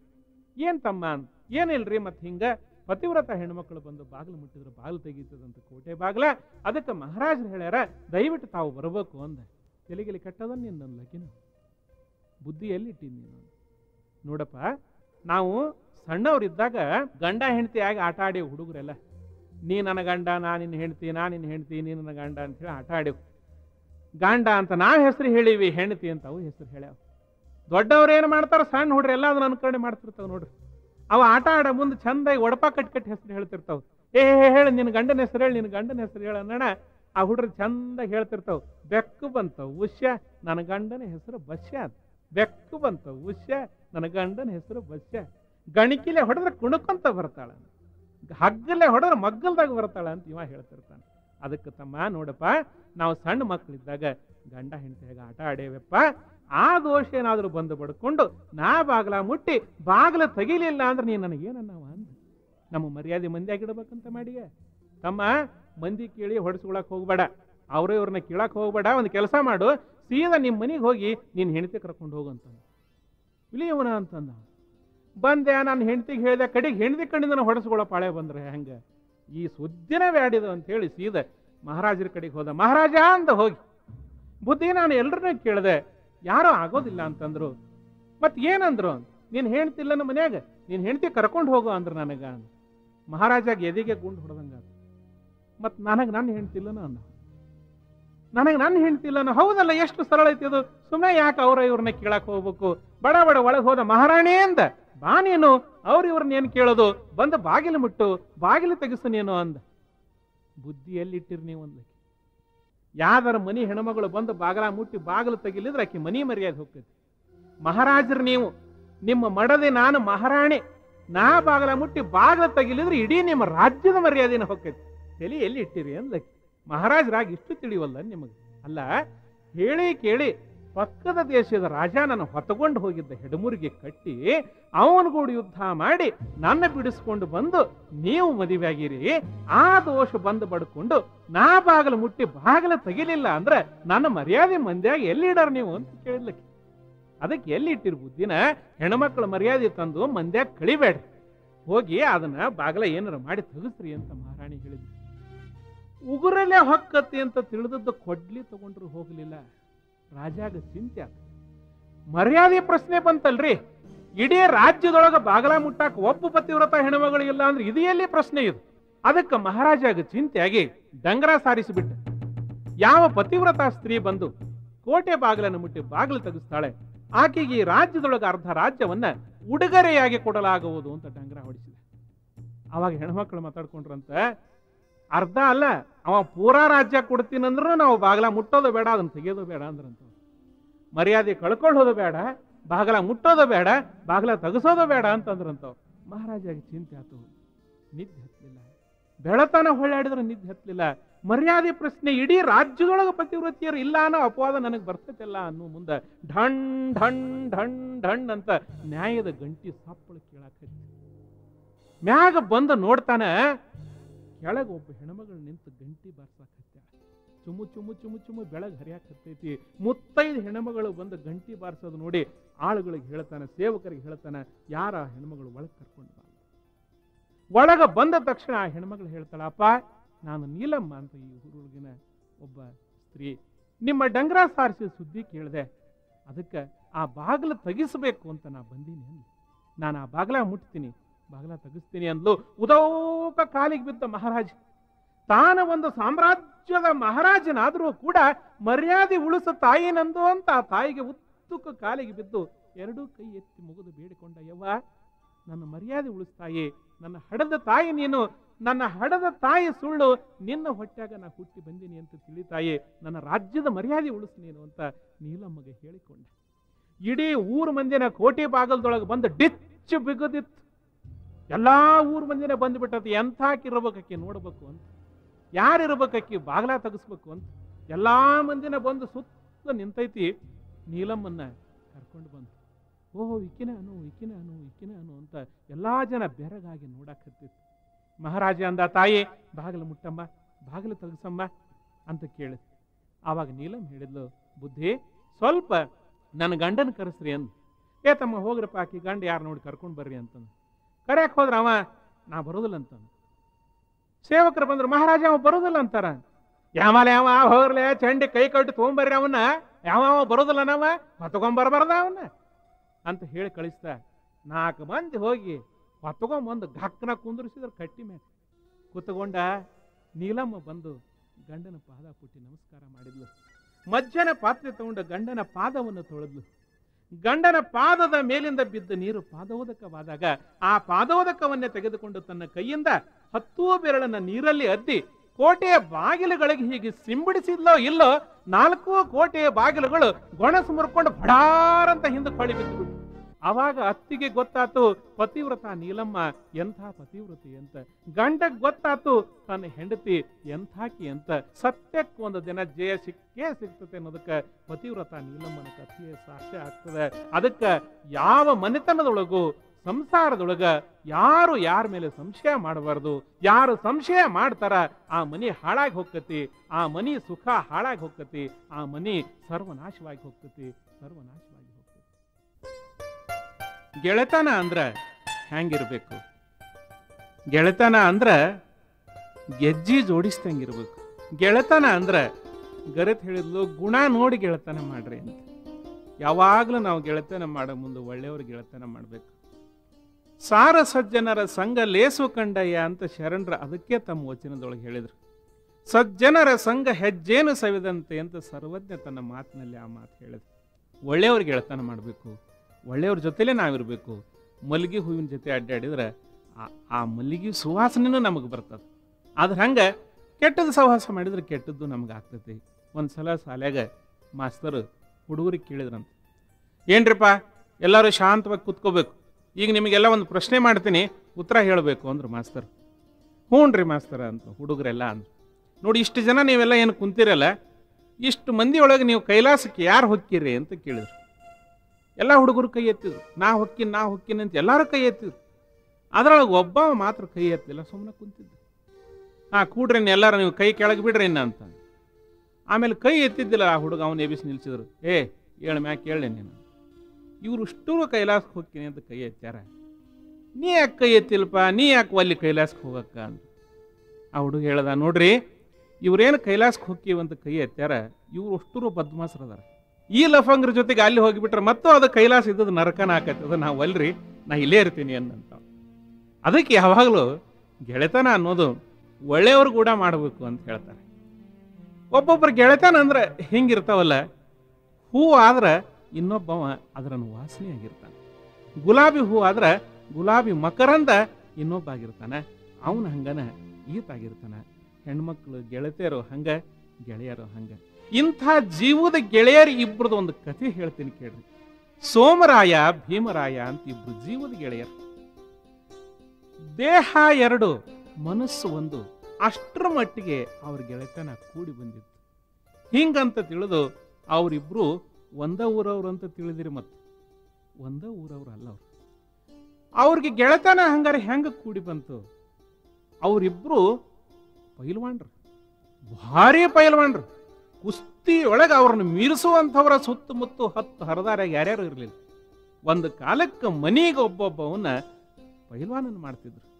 ಏನ್ ತಮ್ಮ ಅಂತ ಏನಿಲ್ರಿ ಮತ್ತೆ ಹಿಂಗ? ಪತಿವ್ರತ ಹೆಣ್ಮಕ್ಳು ಬಂದು ಬಾಗಿಲು ಮುಟ್ಟಿದ್ರೆ, ಬಾಗಿಲು ತೆಗೀತದಂತ ಕೋಟೆ ಬಾಗಿಲ. ಅದಕ್ಕೆ ಮಹಾರಾಜರು ಹೇಳ್ಯಾರ, ದಯವಿಟ್ಟು ತಾವು ಬರಬೇಕು ಅಂದ. ತೆಲಿಗೆಲಿ ಕಟ್ಟದ ನಿನ್ನ ಲಕಿನ ಬುದ್ಧಿಯಲ್ಲಿ ಇಟ್ಟಿದ್ದೀನಿ ನೀನು ನೋಡಪ್ಪ, ನಾವು ಸಣ್ಣವರಿದ್ದಾಗ ಗಂಡ ಹೆಂಡತಿಯಾಗಿ ಆಟ ಆಡಿ ಹುಡುಗರೆಲ್ಲ, ನೀ ನನ್ನ ಗಂಡ, ನಾ ನಿನ್ನ ಹೆಂಡತಿ, ನಾ ನಿನ್ನ ಹೆಂಡತಿ, ನೀ ನನ್ನ ಗಂಡ ಅಂತ ಹೇಳಿ ಆಟ ಆಡಿವು ಗಂಡ ಅಂತ ನಾವು ಹೆಸರು ಹೇಳಿವಿ, ಹೆಂಡತಿ ಅಂತ ಅವು ಹೆಸರು ಹೇಳ್ಯಾವ. ದೊಡ್ಡವ್ರು ಏನು ಮಾಡ್ತಾರ ಸಣ್ಣ ಹುಡ್ರಿ ಎಲ್ಲ ಅದನ್ನ ಅನ್ಕರಣೆ ಮಾಡ್ತಿರ್ತಾವ ನೋಡ್ರಿ. ಅವ ಆಟ ಆಡ ಮುಂದೆ ಚಂದಾಗಿ ಒಡಪ ಕಟ್ ಕಟ್ಟಿ ಹೆಸರು ಹೇಳ್ತಿರ್ತಾವ. ಏ ಹೇಳಿ ನಿನ್ನ ಗಂಡನ ಹೆಸರು ಹೇಳಿ ನಿನ್ನ ಗಂಡನ ಹೆಸರು ಹೇಳ ಅನ್ನೋಣ. ಆ ಹುಡ್ರು ಚಂದಾಗಿ ಹೇಳ್ತಿರ್ತಾವ. ಬೆಕ್ಕು ಬಂತವ, ಉಷ್ಯ ನನ್ನ ಗಂಡನ ಹೆಸರು ಬಸ್ಯ ಅಂತ. ಬೆಕ್ಕು ಬಂತವ, ಉಷ್ಯ ನನ್ನ ಗಂಡನ ಹೆಸರು ಬಸ್ಯ ಗಣಿಕಿಲೆ ಹೊಡೆದ್ರೆ ಕುಣುಕೊಂತ ಬರ್ತಾಳೆ ಹಗ್ಗಲೆ ಹೊಡೆದ್ರೆ ಮಗ್ಗಲ್ದಾಗ ಬರ್ತಾಳೆ ಅಂತ ಇವ ಹೇಳ್ತಿರ್ತಾನೆ. ಅದಕ್ಕೆ ತಮ್ಮ, ನೋಡಪ್ಪ, ನಾವು ಸಣ್ಣ ಮಕ್ಕಳಿದ್ದಾಗ ಗಂಡ ಹೆಂಡತಿಯಾಗ ಆಟ ಆಡೇವಪ್ಪ? ಆ ದೋಷ ಏನಾದರೂ ಬಂದು ಬಡ್ಕೊಂಡು ನಾ ಬಾಗ್ಲ ಮುಟ್ಟಿ ಬಾಗ್ಲ ತೆಗಿಲಿಲ್ಲ ಅಂದ್ರೆ ನೀನು ನನಗೇನನ್ನವ ಅಂದ ನಮ್ಮ ಮರ್ಯಾದೆ ಮಂದಿ ಆಗಿಡಬೇಕಂತ ಮಾಡಿಯ? ತಮ್ಮ, ಮಂದಿ ಕೇಳಿ ಹೊಡೆಸ್ಕೊಳಕ್ ಹೋಗ್ಬೇಡ. ಅವರೇ ಇವ್ರನ್ನ ಕೇಳಕ್ ಹೋಗ್ಬೇಡ. ಒಂದು ಕೆಲಸ ಮಾಡು. ಸೀದಾ ನಿಮ್ಮ ಮನೆಗೆ ಹೋಗಿ ನೀನು ಹೆಂಡತಿ ಕರ್ಕೊಂಡು ಹೋಗಂತ ಇಲಿಯವನ ಅಂತಂದ. ಬಂದೆ, ನಾನು ಹೆಂಡತಿಗೆ ಹೇಳಿದೆ, ಕಡೆಗೆ ಹೆಂಡತಿ ಕಣ್ಣಿಂದ ಹೊಡೆಸ್ಕೊಳ್ಳೋ ಪಾಳೆ ಬಂದ್ರೆ ಹೆಂಗ? ಈ ಸುದ್ದಿನೇ ಬ್ಯಾಡಿದು ಅಂತ ಹೇಳಿ ಸೀದೆ ಮಹಾರಾಜರ ಕಡೆಗೆ ಹೋದ, ಮಹಾರಾಜ ಅಂತ ಹೋಗಿ. ಬುದ್ಧಿ ನಾನು ಎಲ್ರನ್ನೂ ಕೇಳಿದೆ. ಯಾರೂ ಆಗೋದಿಲ್ಲ ಅಂತಂದ್ರು. ಮತ್ತೆ ಏನಂದ್ರು? ನೀನ್ ಹೇಳ್ತಿಲ್ಲ ನಮ್ಮ ಮನ್ಯಾಗ. ನೀನ್ ಹೆಂಡತಿ ಕರ್ಕೊಂಡು ಹೋಗು ಅಂದ್ರು ನನಗ ಮಹಾರಾಜಾಗ ಎದಿಗೆ ಗುಂಡು ಹೊಡೆದಂಗ ಮತ್ ನನಗೆ ನನ್ನ ಹೆಣ್ತಿಲ್ಲನ ಅಂದ. ನನಗೆ ನನ್ನ ಹೆಣ್ತಿಲ್ಲನ ಹೌದಲ್ಲ, ಎಷ್ಟು ಸರಳ ಐತಿ ಅದು. ಸುಮ್ಮನೆ ಯಾಕೆ ಅವ್ರ ಇವ್ರನ್ನ ಕೇಳಕ್ ಹೋಗ್ಬೇಕು? ಬಡ ಬಡ ಒಳಗೆ ಹೋದ ಮಹಾರಾಣಿ ಅಂದ ಬಾ ನೀನು ಏನು ಕೇಳೋದು? ಬಂದು ಬಾಗಿಲು ಮುಟ್ಟು, ಬಾಗಿಲು ತೆಗೆಸು ನೀನು ಅಂದ. ಬುದ್ಧಿ ಎಲ್ಲಿಟ್ಟಿರಿ ನೀವು ಅಂದ ಯಾವ್ದಾರ ಮನಿ ಹೆಣ್ಮಗಳು ಬಂದು ಬಾಗಲ ಮುಟ್ಟಿ ಬಾಗಿಲು ತೆಗಿಲಿದ್ರೆ ಆಕೆ ಮನಿ ಮರ್ಯಾದೆ ಹೋಗ್ತೈತಿ ಮಹಾರಾಜರು ನೀವು, ನಿಮ್ಮ ಮಡದೆ ನಾನು ಮಹಾರಾಣಿ. ನಾ ಬಾಗಲ ಮುಟ್ಟಿ ಬಾಗಿಲು ತೆಗಿಲಿದ್ರೆ ಇಡೀ ನಿಮ್ಮ ರಾಜ್ಯದ ಮರ್ಯಾದೆನ ಹೋಗ್ತೈತಿ ತಲೆ ಎಲ್ಲಿ ಇಟ್ಟಿರಿ ಅಂದ್ಲಕ್ಕೆ. ಮಹಾರಾಜರಾಗಿ ಇಷ್ಟು ತಿಳಿವಲ್ಲ ನಿಮಗೆ. ಅಲ್ಲ, ಹೇಳಿ ಕೇಳಿ. ಪಕ್ಕದ ದೇಶದ ರಾಜ ನನ್ನ ಹೊತ್ತಕೊಂಡು ಹೋಗಿದ್ದ ಹೆಡಮುರಿಗೆ ಕಟ್ಟಿ ಅವನಗೂಡು ಯುದ್ಧ ಮಾಡಿ ನನ್ನ ಬಿಡಿಸ್ಕೊಂಡು ಬಂದು ನೀವು ಮದುವೆಯಾಗಿರಿ. ಆ ದೋಷ ಬಂದು ಬಡ್ಕೊಂಡು ನಾ ಬಾಗಿಲು ಮುಟ್ಟಿ ಬಾಗಿಲು ತೆಗಿಲಿಲ್ಲ ಅಂದ್ರೆ ನನ್ನ ಮರ್ಯಾದೆ ಮಂದ್ಯಾಗ ಎಲ್ಲಿ ಇಡಾರ ನೀವು ಅಂತ ಕೇಳಿದ್ಲಕ್ಕೆ. ಅದಕ್ಕೆ ಎಲ್ಲಿ ಇಟ್ಟಿರು ಬುದ್ಧಿನ ಹೆಣ್ಮಕ್ಳ ಮರ್ಯಾದೆ ತಂದು ಮಂದ್ಯಾಗ ಕಳಿಬೇಡ್ರಿ. ಹೋಗಿ ಅದನ್ನ ಬಾಗಲ ಏನಾರ ಮಾಡಿ ತೆಗಿಸ್ರಿ ಅಂತ ಮಹಾರಾಣಿ ಹೇಳಿದ್ರು ಉಗುರಲ್ಲೇ ಹೊಕ್ಕತ್ತಿ ಅಂತ ತಿಳಿದದ್ದು ಕೊಡ್ಲಿ ತಗೊಂಡ್ರು ಹೋಗ್ಲಿಲ್ಲ. ರಾಜಾಗ ಚಿಂತೆ ಆಗ್ತದೆ. ಮರ್ಯಾದೆ ಪ್ರಶ್ನೆ ಬಂತಲ್ರಿ? ಇಡೀ ರಾಜ್ಯದೊಳಗ ಬಾಗಲ ಮುಟ್ಟಾಕ ಒಬ್ಬ ಪತಿವ್ರತ ಹೆಣ್ಮಗಳು ಇಲ್ಲ ಅಂದ್ರೆ ಇದೆಯಲ್ಲಿ ಪ್ರಶ್ನೆ ಇದು? ಅದಕ್ಕೆ ಮಹಾರಾಜಾಗ ಚಿಂತೆಯಾಗಿ ಡಂಗರ ಸಾರಿಸಿಬಿಟ್ಟ. ಯಾವ ಪತಿವ್ರತ ಸ್ತ್ರೀ ಬಂದು ಕೋಟೆ ಬಾಗಿಲನ್ನು ಮುಟ್ಟಿ ಬಾಗಿಲು ತೆಗೆಸ್ತಾಳೆ? ಆಕೆಗೆ ಈ ರಾಜ್ಯದೊಳಗೆ ಅರ್ಧ ರಾಜ್ಯವನ್ನ ಉಡುಗೊರೆಯಾಗಿ ಕೊಡಲಾಗುವುದು ಅಂತ ಡಂಗರ ಹೊಡಿಸಿದೆ. ಆವಾಗ ಹೆಣ್ಮಕ್ಳು ಮಾತಾಡ್ಕೊಂಡ್ರಂತ ಅರ್ಧ ಅಲ್ಲ, ಅವ ಪೂರಾ ರಾಜ್ಯ ಕೊಡ್ತೀನಂದ್ರೂ ನಾವು ಬಾಗಲ ಮುಟ್ಟೋದು ಬೇಡ, ಅದನ್ನ ತೆಗೆಯೋದು ಬೇಡ ಅಂದ್ರಂತ ಮರ್ಯಾದೆ ಕಳ್ಕೊಳ್ಳೋದು ಬೇಡ, ಬಾಗಲ ಮುಟ್ಟೋದು ಬೇಡ, ಬಾಗಲ ತೆಗೆಸೋದು ಬೇಡ ಅಂತಂದ್ರಂತವ್ ಮಹಾರಾಜಾಗಿ ಚಿಂತೆ ಆತು. ನಿದ್ದೆ ಹತ್ತಲಿಲ್ಲ ಬೆಳತನ ಹೊಳ್ಳಾಡಿದ್ರೆ ನಿದ್ದೆ ಹತ್ತಲಿಲ್ಲ ಮರ್ಯಾದೆ ಪ್ರಶ್ನೆ ಇಡೀ ರಾಜ್ಯದೊಳಗೆ ಪತಿವ್ರತಿಯರು ಇಲ್ಲ ಅನ್ನೋ ಅಪವಾದ ನನಗೆ ಬರ್ತೈತಿಲ್ಲ ಅನ್ನೋ ಮುಂದೆ ಢಣ್ ಢಣ್ ಢಣ್ ಢಣ್ ಅಂತ ನ್ಯಾಯದ ಗಂಟಿ ಸಪ್ಪಳು ಕೇಳಾಕೈತಿ ಮ್ಯಾಗ ಬಂದು ನೋಡ್ತಾನ ಕೆಳಗೆ ಒಬ್ಬ ಹೆಣ್ಮಗಳು ನಿಂತು ಗಂಟಿ ಬಾರ್ಸಾಕತ್ತಾಳ ಚುಮು ಚುಮು ಚುಮು ಚುಮು ಬೆಳಗ್ಗೆ ಹರಿಯಾಕತ್ತೈತಿ. ಮುತ್ತೈದು ಹೆಣ್ಮಗಳು ಬಂದು ಗಂಟಿ ಬಾರಿಸೋದು ನೋಡಿ ಆಳುಗಳಿಗೆ ಹೇಳ್ತಾನೆ, ಸೇವಕರಿಗೆ ಹೇಳ್ತಾನೆ, ಯಾರ ಹೆಣ್ಮಗಳು ಒಳಗೆ ಕರ್ಕೊಂಡು ಬಾ ಒಳಗೆ ಬಂದ ತಕ್ಷಣ ಆ ಹೆಣ್ಮಗಳು ಹೇಳ್ತಾಳಪ್ಪ, ನಾನು ನೀಲಮ್ಮ ಅಂತ ಈ ಊರೊಳಗಿನ ಒಬ್ಬ ಸ್ತ್ರೀ. ನಿಮ್ಮ ಡಂಗ್ರ ಸಾರಿಸಿ ಸುದ್ದಿ ಕೇಳಿದೆ. ಅದಕ್ಕೆ ಆ ಬಾಗಿಲು ತೆಗಿಸಬೇಕು ಅಂತ ನಾ ಬಂದೀನಿ ನಾನು ಆ ಬಾಗಿಲ ಮುಟ್ತೀನಿ. ಬಾಗಿಲ ತೆಗಿಸ್ತೀನಿ ಅಂದ್ಲು. ಉದೌಕ ಕಾಲಿಗೆ ಬಿದ್ದ ಮಹಾರಾಜ. ತಾನ ಒಂದು ಸಾಮ್ರಾಜ್ಯದ ಮಹಾರಾಜನಾದರೂ ಕೂಡ ಮರ್ಯಾದೆ ಉಳಿಸ ತಾಯಿನಂದು ಅಂತ ಆ ತಾಯಿಗೆ ಉತ್ತುಕ ಕಾಲಿಗೆ ಬಿದ್ದು ಎರಡೂ ಕೈ ಎತ್ತಿ ಮುಗಿದು ಬೇಡಿಕೊಂಡ, ಯವ್ವ, ನನ್ನ ಮರ್ಯಾದೆ ಉಳಿಸ್ತಾಯಿ, ನನ್ನ ಹಡದ ತಾಯಿ ನೀನು, ನನ್ನ ಹಡದ ತಾಯಿ ಸುಳ್ಳು, ನಿನ್ನ ಹೊಟ್ಟೆಗ ನಾ ಹುಟ್ಟಿ ಬಂದೀನಿ ಅಂತ ತಿಳಿತಾಯಿ, ನನ್ನ ರಾಜ್ಯದ ಮರ್ಯಾದೆ ಉಳಿಸ್ ನೀನು ಅಂತ ನೀಲಮ್ಮಗೆ ಹೇಳಿಕೊಂಡ. ಇಡೀ ಊರು ಮಂದಿನ ಕೋಟೆ ಬಾಗಲದೊಳಗೆ ಬಂದು ಡಿಚ್ಚು ಬಿಗದಿತ್ತು. ಎಲ್ಲಾ ಊರ್ ಮಂದಿನ ಬಂದ್ಬಿಟ್ಟತಿ ಅಕ್ಕಿ ನೋಡ್ಬೇಕು ಅಂತ. ಯಾರಿರ್ಬೇಕಕ್ಕಿ ಬಾಗ್ಲ ತೆಗಿಸ್ಬೇಕು ಅಂತ. ಎಲ್ಲಾ ಮಂದಿನ ಬಂದು ಸುತ್ತ ನಿಂತೈತಿ ನೀಲಮ್ಮನ್ನ ಕರ್ಕೊಂಡು ಬಂತು ಓಹೋ ಇಕ್ಕಿನ ಅನು ಇಕ್ಕಿನ ಅನು ಇಕ್ಕಿನ ಅನು ಅಂತ ಎಲ್ಲಾ ಜನ ಬೆರಗಾಗಿ ನೋಡಾಕತ್ತಿತ್ತು ಮಹಾರಾಜ ಅಂದ, ತಾಯಿ, ಬಾಗಿಲು ಮುಟ್ಟಮ್ಮ, ಬಾಗಿಲು ತೆಗೆಸಮ್ಮ ಅಂತ ಕೇಳಿದ್ ಆವಾಗ ನೀಲಮ್ ಹೇಳಿದ್ಲು, ಬುದ್ಧಿ, ಸ್ವಲ್ಪ ನನ್ನ ಗಂಡನ ಕರೆಸ್ರಿ ಅಂದ್ ಏ ತಮ್ಮ ಹೋಗ್ರಪ್ಪ ಆಕಿ ಗಂಡ ಯಾರು ನೋಡಿ ಕರ್ಕೊಂಡು ಬರ್ರಿ ಅಂತಂದ. ಕರ್ಯಾಕ್ ಹೋದ್ರ ಅವ, ನಾ ಬರೋದಿಲ್ಲ ಅಂತ ಸೇವಕರು ಬಂದ್ರು, ಮಹಾರಾಜ ಅವ ಬರೋದಿಲ್ಲ ಅಂತಾರ. ಯಾಮಲೆ ಯಾವ ಹೋಗ್ರಲೆ ಚಂಡಿ ಕೈ ಕಟ್ಟಿ ತೊಗೊಂಬರ್ರಿ ಅವನ್ನ. ಯಾವ ಬರೋದಿಲ್ಲ ನಾವ ಹೊತ್ಕೊಂಬರ್ಬಾರ್ದ ಅವನ್ನ. ಅಂತ ಹೇಳಿ ಕಳಿಸ್ತಾ ನಾಲ್ಕು ಮಂದಿ ಹೋಗಿ ಹೊತ್ಕೊಂಬಂದು ಗಕ್ಕನ ಕುಂದ್ರಿಸಿದ್ರು, ಕಟ್ಟಿ ಮೇಲೆ. ಕೂತ್ಕೊಂಡ ನೀಲಮ್ಮ ಬಂದು ಗಂಡನ ಪಾದ ಪುಟ್ಟಿ ನಮಸ್ಕಾರ ಮಾಡಿದ್ಲು. ಮಧ್ಯಾಹ್ನ ಪಾತ್ರೆ ತಗೊಂಡು ಗಂಡನ ಪಾದವನ್ನು ತೊಳೆದ್ಲು. ಗಂಡನ ಪಾದದ ಮೇಲಿಂದ ಬಿದ್ದ ನೀರು ಪಾದೋದಕವಾದಾಗ ಆ ಪಾದೋದಕವನ್ನೇ ತೆಗೆದುಕೊಂಡು ತನ್ನ ಕೈಯಿಂದ ಹತ್ತೂ ಬೆರಳನ್ನ ನೀರಲ್ಲಿ ಅದ್ದಿ ಕೋಟೆಯ ಬಾಗಿಲುಗಳಿಗೆ ಹೀಗೆ ಸಿಂಬಿಡಿಸಿದ್ಲೋ ಇಲ್ಲೋ ನಾಲ್ಕು ಕೋಟೆಯ ಬಾಗಿಲುಗಳು ಗೊಣಸು ಮುರ್ಕೊಂಡು ಬಡಾರಂತ ಹಿಂದೆ ಹೊಳಿ ಬಿದ್ದು ಅವಾಗ ಅತ್ತಿಗೆ ಗೊತ್ತಾತು, ಪತಿವ್ರತ ನೀಲಮ್ಮ ಎಂಥ ಪತಿವ್ರತಿ ಅಂತ. ಗಂಡಗ್ ಗೊತ್ತಾತು, ತನ್ನ ಹೆಂಡತಿ ಎಂಥಾಕಿ ಅಂತ. ಸತ್ಯಕ್ಕೆ ಒಂದು ದಿನ ಜಯ ಸಿಕ್ಕೇ ಸಿಗ್ತದೆ ಅನ್ನೋದಕ್ಕೆ ಪತಿವ್ರತ ನೀಲಮ್ಮನ ಕಥೆಯೇ ಸಾಕ್ಷ್ಯ ಆಗ್ತದೆ. ಅದಕ್ಕೆ ಯಾವ ಮನೆತನದೊಳಗೂ, ಸಂಸಾರದೊಳಗ ಯಾರು ಯಾರ ಮೇಲೆ ಸಂಶಯ ಮಾಡಬಾರ್ದು, ಯಾರು ಸಂಶಯ ಮಾಡ್ತಾರ, ಆ ಮನಿ ಹಾಳಾಗಿ ಹೋಗ್ತತಿ, ಆ ಮನಿ ಸುಖ ಹಾಳಾಗಿ ಹೋಗ್ತತಿ, ಆ ಮನಿ ಸರ್ವನಾಶವಾಗಿ ಹೋಗ್ತತಿ ಹೋಗ್ತತಿ ಗೆಳೆತನ ಅಂದ್ರೆ ಹ್ಯಾಂಗಿರ್ಬೇಕು ಗೆಳೆತನ ಅಂದ್ರೆ ಗೆಜ್ಜಿ ಜೋಡಿಸ್ದಂಗಿರ್ಬೇಕು. ಗೆಳೆತನ ಅಂದ್ರೆ ಗರತ್ ಹೇಳಿದ್ಲು, ಗುಣ ನೋಡಿ ಗೆಳೆತನ ಮಾಡ್ರಿ ಅಂತ. ಯಾವಾಗಲೂ ನಾವು ಗೆಳೆತನ ಮಾಡೋ ಮುಂದೆ ಒಳ್ಳೆಯವ್ರ ಗೆಳೆತನ ಮಾಡಬೇಕು. ಸಾರ ಸಜ್ಜನರ ಸಂಘ ಲೇಸು ಕಂಡಯ್ಯ ಅಂತ ಶರಣರ ಅದಕ್ಕೆ ತಮ್ಮ ವಚನದೊಳಗೆ ಹೇಳಿದ್ರು. ಸಜ್ಜನರ ಸಂಘ ಹೆಜ್ಜೇನು ಸವಿದಂತೆ ಅಂತ ಸರ್ವಜ್ಞ ತನ್ನ ಮಾತಿನಲ್ಲಿ ಆ ಮಾತು ಹೇಳಿದ್ರು. ಒಳ್ಳೆಯವ್ರ ಗೆಳೆತನ ಮಾಡಬೇಕು. ಒಳ್ಳೆಯವ್ರ ಜೊತೆಲೇ ನಾವಿರಬೇಕು. ಮಲ್ಲಿಗೆ ಹೂವಿನ ಜೊತೆ ಅಡ್ಡಾಡಿದ್ರೆ ಆ- ಮಲ್ಲಿಗೆ ಸುವಾಸನೆನೂ ನಮಗೆ ಬರ್ತದೆ. ಆದ್ರೆ ಹಂಗೆ ಕೆಟ್ಟದ್ದು ಸಹವಾಸ ಮಾಡಿದ್ರೆ ಕೆಟ್ಟದ್ದು ನಮ್ಗೆ ಆಗ್ತೈತಿ. ಒಂದು ಸಲ ಶಾಲ್ಯಾಗ ಮಾಸ್ತರು ಹುಡುಗರಿಗೆ ಕೇಳಿದ್ರಂತ, ಏನ್ರಿಪ್ಪ, ಎಲ್ಲರೂ ಶಾಂತವಾಗಿ ಕೂತ್ಕೋಬೇಕು. ಈಗ ನಿಮಗೆಲ್ಲ ಒಂದು ಪ್ರಶ್ನೆ ಮಾಡ್ತೀನಿ, ಉತ್ತರ ಹೇಳಬೇಕು, ಅಂದ್ರು ಮಾಸ್ತರ್. ಹ್ಞೂ ರೀ ಮಾಸ್ತರ, ಅಂತ ಹುಡುಗರೆಲ್ಲ ಅಂದ್ರು. ನೋಡಿ, ಇಷ್ಟು ಜನ ನೀವೆಲ್ಲ ಏನು ಕುಂತಿರಲ್ಲ, ಇಷ್ಟು ಮಂದಿ ಒಳಗೆ ನೀವು ಕೈಲಾಸಕ್ಕೆ ಯಾರು ಹೊಕ್ಕೀರಿ? ಅಂತ ಕೇಳಿದ್ರು. ಎಲ್ಲ ಹುಡುಗರು ಕೈ ಎತ್ತಿದ್ರು. ನಾ ಹೊಕ್ಕಿನ ನಾ ಹೊಕ್ಕಿನ ಅಂತ ಎಲ್ಲರೂ ಕೈ ಎತ್ತಿದ್ರು. ಅದರೊಳಗೆ ಒಬ್ಬ ಮಾತ್ರ ಕೈ ಎತ್ತಿಲ್ಲ ಸುಮ್ಮನೆ ಕುಂತಿದ್ದ. ಆ ಕೂಡ್ರಿ ಎಲ್ಲರೂ ನೀವು ಕೈ ಕೆಳಗೆ ಬಿಡ್ರಿ ಇನ್ನ ಅಂತ. ಆಮೇಲೆ ಕೈ ಎತ್ತಿದ್ದಿಲ್ಲ ಆ ಹುಡುಗ, ಅವನು ಎಬಿಸಿ ನಿಲ್ಸಿದ್ರು. ಏ ಹೇಳ ಮ್ಯಾಕ್ ಕೇಳಿ ನೀನು. ಇವರು ಇಷ್ಟೂರು ಕೈಲಾಸಕ್ಕೆ ಹೋಗ್ತೀನಿ ಅಂತ ಕೈ ಎತ್ತಾರ ನೀ ಯಾಕೆ ಕೈ ಎತ್ತಿಲ್ಲಪ್ಪ? ನೀ ಯಾಕೆ ಅಲ್ಲಿ ಕೈಲಾಸಕ್ಕೆ ಹೋಗಕ್ಕ? ಅಂತ ಆ ಹುಡುಗ ಹೇಳ್ದ, ನೋಡ್ರಿ, ಇವ್ರೇನು ಕೈಲಾಸಕ್ಕೆ ಹೋಗ್ತೀವಿ ಅಂತ ಕೈ ಎತ್ತಾರ ಇವ್ರು ಅಷ್ಟೂರು ಬದ್ಮಾಸ್ರದಾರ ಈ ಲಫಂಗ್ರ ಜೊತೆಗೆ ಅಲ್ಲಿ ಹೋಗಿಬಿಟ್ರೆ ಮತ್ತೂ ಅದು ಕೈಲಾಸ ಇದ್ದದ್ದು ನರಕನ ಆಕತ್ತದ ನಾವು ಅಲ್ರಿ, ನಾ ಇಲ್ಲೇ ಇರ್ತೀನಿ ಅನ್ನಂತ ಅದಕ್ಕೆ ಯಾವಾಗಲೂ ಗೆಳೆತನ ಅನ್ನೋದು ಒಳ್ಳೆಯವ್ರು ಕೂಡ ಮಾಡಬೇಕು ಅಂತ ಹೇಳ್ತಾರೆ. ಒಬ್ಬೊಬ್ಬರು ಗೆಳೆತನ ಅಂದ್ರೆ ಹಿಂಗಿರ್ತಾವಲ್ಲ, ಹೂ ಆದ್ರೆ ಇನ್ನೊಬ್ಬವ ಅದರನ್ನು ವಾಸನೆ ಆಗಿರ್ತಾನೆ ಗುಲಾಬಿ ಹೂ ಆದ್ರೆ ಗುಲಾಬಿ ಮಕರಂದ ಇನ್ನೊಬ್ಬ ಆಗಿರ್ತಾನೆ ಅವನ ಹಂಗನ ಈತಾಗಿರ್ತಾನೆ. ಹೆಣ್ಮಕ್ಳು ಗೆಳತಿಯರು ಹಂಗೆ, ಗೆಳೆಯರು ಹಂಗ. ಇಂಥ ಜೀವದ ಗೆಳೆಯರು ಇಬ್ಬರದ ಒಂದು ಕಥೆ ಹೇಳ್ತೀನಿ ಕೇಳ್ರಿ. ಸೋಮರಾಯ, ಭೀಮರಾಯ ಅಂತ ಇಬ್ರು ಜೀವದ ಗೆಳೆಯರು. ದೇಹ ಎರಡು, ಮನಸ್ಸು ಒಂದು. ಅಷ್ಟರ ಮಟ್ಟಿಗೆ ಅವ್ರ ಗೆಳೆತನ ಕೂಡಿ ಬಂದಿತ್ತು. ಹಿಂಗಂತ ತಿಳಿದು ಅವರಿಬ್ರು ಒಂದ ಊರವ್ರು ಅಂತ ತಿಳಿದಿರಿ ಮತ್ತೆ. ಒಂದ ಊರವ್ರು ಅಲ್ಲ ಅವ್ರು. ಅವ್ರಿಗೆ ಗೆಳೆತನ ಹಂಗಾರೆ ಹೆಂಗೆ ಕೂಡಿ ಬಂತು? ಅವರಿಬ್ರು ಪೈಲ್ವಾಣ್ರು ಭಾರಿ ಪೈಲ್ವಾನ್ರು. ಕುಸ್ತಿ ಒಳಗೆ ಅವ್ರನ್ನ ಮೀರಿಸುವಂಥವ್ರ ಸುತ್ತಮುತ್ತ ಹತ್ತು ಹರದಾರ ಯಾರ್ಯಾರು ಇರಲಿಲ್ಲ. ಒಂದು ಕಾಲಕ್ಕೆ ಮನೆಗೆ ಒಬ್ಬೊಬ್ಬವನ್ನ ಪೈಲ್ವಾನನ್ ಮಾಡ್ತಿದ್ರು.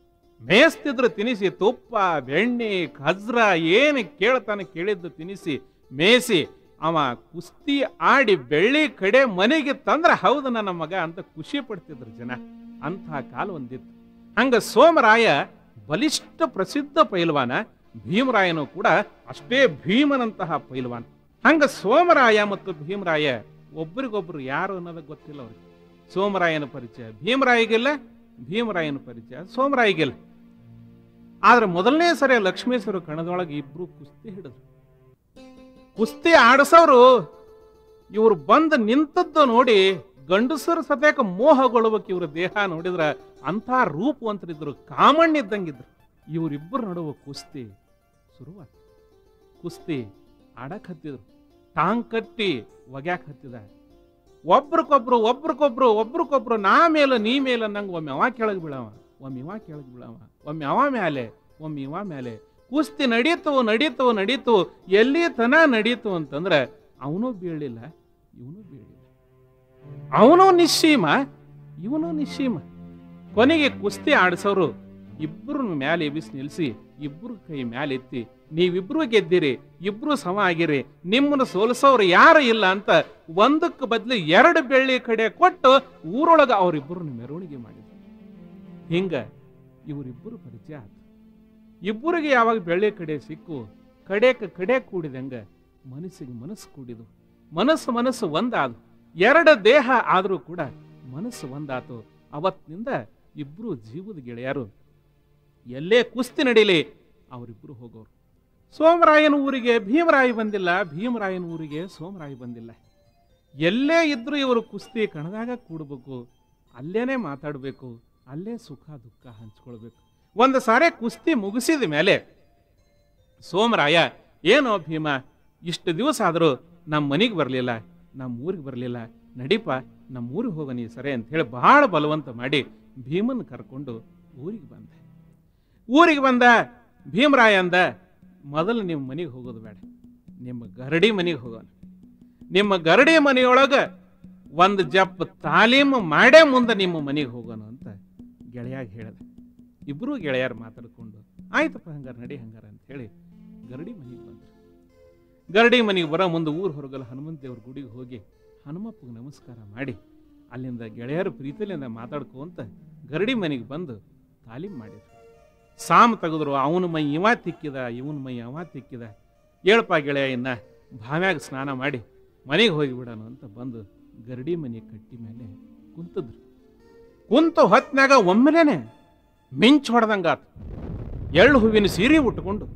ಮೇಯಿಸ್ತಿದ್ರು ತಿನಿಸಿ, ತುಪ್ಪ, ಬೆಣ್ಣೆ, ಖಜ್ರ, ಏನು ಕೇಳ್ತಾನೆ ಕೇಳಿದ್ದು ತಿನಿಸಿ, ಮೇಯಿಸಿ, ಅವ ಕುಸ್ತಿ ಆಡಿ ಬೆಳ್ಳಿ ಕಡೆ ಮನೆಗೆ ತಂದ್ರೆ ಹೌದು ನನ್ನ ಮಗ ಅಂತ ಖುಷಿ ಪಡ್ತಿದ್ರು ಜನ. ಅಂತಹ ಕಾಲ ಒಂದಿತ್ತು. ಹಂಗ ಸೋಮರಾಯ ಬಲಿಷ್ಠ ಪ್ರಸಿದ್ಧ ಪೈಲ್ವಾನ ಭೀಮರಾಯನು ಕೂಡ ಅಷ್ಟೇ ಭೀಮನಂತಹ ಪೈಲ್ವಾನ್. ಹಂಗ ಸೋಮರಾಯ ಮತ್ತು ಭೀಮರಾಯ ಒಬ್ರಿಗೊಬ್ರು ಯಾರು ಅನ್ನೋದು ಗೊತ್ತಿಲ್ಲ ಅವ್ರಿಗೆ. ಸೋಮರಾಯನ ಪರಿಚಯ ಭೀಮರಾಯಿಗೆಲ್ಲ, ಭೀಮರಾಯನ ಪರಿಚಯ ಸೋಮರಾಯಿಗೆಲ್ಲ. ಆದ್ರೆ ಮೊದಲನೇ ಸರಿ ಲಕ್ಷ್ಮೇಶ್ವರ ಕಣದೊಳಗೆ ಇಬ್ರು ಕುಸ್ತಿ ಹಿಡಿದ್ರು. ಕುಸ್ತಿ ಆಡಿಸೋರು ಇವ್ರು ಬಂದು ನಿಂತದ್ದು ನೋಡಿ ಗಂಡಸರು ಸದ್ಯಕ್ಕೆ ಮೋಹಗೊಳ್ಬೇಕು ಇವ್ರ ದೇಹ ನೋಡಿದ್ರ ಅಂಥ ರೂಪವಂತರಿದ್ರು ಕಾಮಣ್ಣಿದ್ದಂಗಿದ್ರು ಇವರಿಬ್ಬರು ನಡುವ ಕುಸ್ತಿ ಶುರುವಾಯ್ತು. ಕುಸ್ತಿ ಆಡಕ್ಕೆ ಹತ್ತಿದ್ರು ಟಾಂಗ್ ಕಟ್ಟಿ ಒಗ್ಯಾಕ್ ಹತ್ತಿದ ಒಬ್ರಿಗೊಬ್ರು ಒಬ್ರಿಗೊಬ್ರು ಒಬ್ರಿಗೊಬ್ರು, ನಾ ಮೇಲೆ, ನೀ ಮೇಲೆ ನಂಗೆ ಒಮ್ಮೆ ಅವ ಕೆಳಗೆ ಬೀಳವ, ಒಮ್ಮೆ ಇವ ಕೆಳಗೆ ಬೀಳವ, ಒಮ್ಮೆ ಅವ ಮೇಲೆ ಒಮ್ಮೆ ಇವ ಮೇಲೆ ಕುಸ್ತಿ ನಡೀತು ನಡೀತು ನಡೀತು, ಎಲ್ಲಿ ತನ ನಡೀತು ಅಂತಂದ್ರೆ ಅವನು ಬೀಳಲಿಲ್ಲ, ಇವನು ಬೀಳಲಿಲ್ಲ. ಅವನು ನಿಶ್ಚೀಮ ಇವನು ನಿಶ್ಚೀಮ ಕೊನೆಗೆ ಕುಸ್ತಿ ಆಡಿಸೋರು ಇಬ್ಬರು ಮ್ಯಾಲೆ ಎಬ್ಬಿಸಿ ನಿಲ್ಲಿಸಿ ಇಬ್ಬರು ಕೈ ಮ್ಯಾಲೆ ಎತ್ತಿ, ನೀವಿಬ್ರು ಗೆದ್ದಿರಿ, ಇಬ್ರು ಸಮ ಆಗಿರಿ, ನಿಮ್ಮನ್ನು ಸೋಲಿಸೋರು ಯಾರು ಇಲ್ಲ ಅಂತ ಒಂದಕ್ಕೆ ಬದಲು ಎರಡು ಬೆಳ್ಳಿ ಕಡೆ ಕೊಟ್ಟು ಊರೊಳಗೆ ಅವರಿಬ್ಬರು ಮೆರವಣಿಗೆ ಮಾಡಿದ್ರು. ಹಿಂಗ ಇವರಿಬ್ಬರು ಪರಿಚಯ ಆಯ್ತು ಇಬ್ಬರಿಗೆ ಯಾವಾಗ ಬೆಳ್ಳಿ ಕಡೆ ಸಿಕ್ಕು ಕಡೆಕ ಕಡೆ ಕೂಡಿದಂಗೆ ಮನಸ್ಸಿಗೆ ಮನಸ್ಸು ಕೂಡಿದು. ಮನಸ್ಸು ಮನಸ್ಸು ಒಂದಾದ. ಎರಡು ದೇಹ ಆದರೂ ಕೂಡ ಮನಸ್ಸು ಒಂದಾತು. ಅವತ್ತಿನಿಂದ ಇಬ್ಬರು ಜೀವದ ಗೆಳೆಯರು ಎಲ್ಲೇ ಕುಸ್ತಿ ನಡೀಲಿ ಅವರಿಬ್ಬರು ಹೋಗೋರು. ಸೋಮರಾಯನ ಊರಿಗೆ ಭೀಮರಾಯ ಬಂದಿಲ್ಲ, ಭೀಮರಾಯನ ಊರಿಗೆ ಸೋಮರಾಯಿ ಬಂದಿಲ್ಲ. ಎಲ್ಲೇ ಇದ್ದರೂ ಇವರು ಕುಸ್ತಿ ಕಣದಾಗ ಕೂಡಬೇಕು, ಅಲ್ಲೇನೆ ಮಾತಾಡಬೇಕು, ಅಲ್ಲೇ ಸುಖ ದುಃಖ ಹಂಚ್ಕೊಳ್ಬೇಕು. ಒಂದು ಸಾರಿ ಕುಸ್ತಿ ಮುಗಿಸಿದ ಮೇಲೆ ಸೋಮರಾಯ, ಏನೋ ಭೀಮ, ಇಷ್ಟು ದಿವಸ ಆದರೂ ನಮ್ಮ ಮನೆಗೆ ಬರಲಿಲ್ಲ ನಮ್ಮ ಊರಿಗೆ ಬರಲಿಲ್ಲ, ನಡೀಪ ನಮ್ಮ ಊರಿಗೆ ಹೋಗ ನೀ ಸರಿ ಅಂತ ಹೇಳಿ ಬಹಳ ಬಲವಂತ ಮಾಡಿ ಭೀಮನ್ ಕರ್ಕೊಂಡು ಊರಿಗೆ ಬಂದ. ಊರಿಗೆ ಬಂದ, ಭೀಮರಾಯ ಅಂದ, ಮೊದಲು ನಿಮ್ಮ ಮನೆಗೆ ಹೋಗೋದು ಬೇಡ. ನಿಮ್ಮ ಗರಡಿ ಮನೆಗೆ ಹೋಗೋಣ. ನಿಮ್ಮ ಗರಡಿ ಮನೆಯೊಳಗೆ ಒಂದು ಜಪ್ ತಾಲೀಮು ಮಾಡೇ ಮುಂದೆ ನಿಮ್ಮ ಮನೆಗೆ ಹೋಗೋಣ ಅಂತ ಗೆಳೆಯಾಗ ಹೇಳಿದ. ಇಬ್ಬರೂ ಗೆಳೆಯರು ಮಾತಾಡಿಕೊಂಡು, ಆಯ್ತಪ್ಪ, ಹಂಗಾರೆ ನಡಿ, ಹಂಗಾರ ಅಂತ ಹೇಳಿ ಗರಡಿ ಮನೆಗೆ ಬಂದರು. ಗರಡಿ ಮನೆಗೆ ಬರೋ ಮುಂದೆ ಊರು ಹೊರಗಲ್ಲ ಹನುಮಂತ ದೇವ್ರ ಗುಡಿಗೆ ಹೋಗಿ ಹನುಮಪ್ಪಗೆ ನಮಸ್ಕಾರ ಮಾಡಿ, ಅಲ್ಲಿಂದ ಗೆಳೆಯರು ಪ್ರೀತಿಲಿಂದ ಮಾತಾಡ್ಕೊಂತ ಗರಡಿ ಮನೆಗೆ ಬಂದು ತಾಲೀಮ್ ಮಾಡಿದ್ರು. ಸಾಮ್ ತೆಗೆದ್ರು, ಅವನ ಮೈ ಇವ ತಿಕ್ಕಿದ, ಇವನ ಮೈ ಅವ ತಿಕ್ಕಿದ. ಏಳಪ್ಪ ಗೆಳೆಯ, ಇನ್ನ ಭಾವ್ಯಾಗ ಸ್ನಾನ ಮಾಡಿ ಮನೆಗೆ ಹೋಗಿಬಿಡೋಣ ಅಂತ ಬಂದು ಗರಡಿ ಮನೆ ಕಟ್ಟಿ ಮೇಲೆ ಕುಂತದ್ರು. ಕುಂತ ಹೊತ್ನಾಗ ಒಮ್ಮೆಲೇನೆ ಮಿಂಚ್ ಹೊಡೆದಂಗಾತು. ಎಳ್ಳು ಹೂವಿನ ಸೀರೆ ಉಟ್ಕೊಂಡು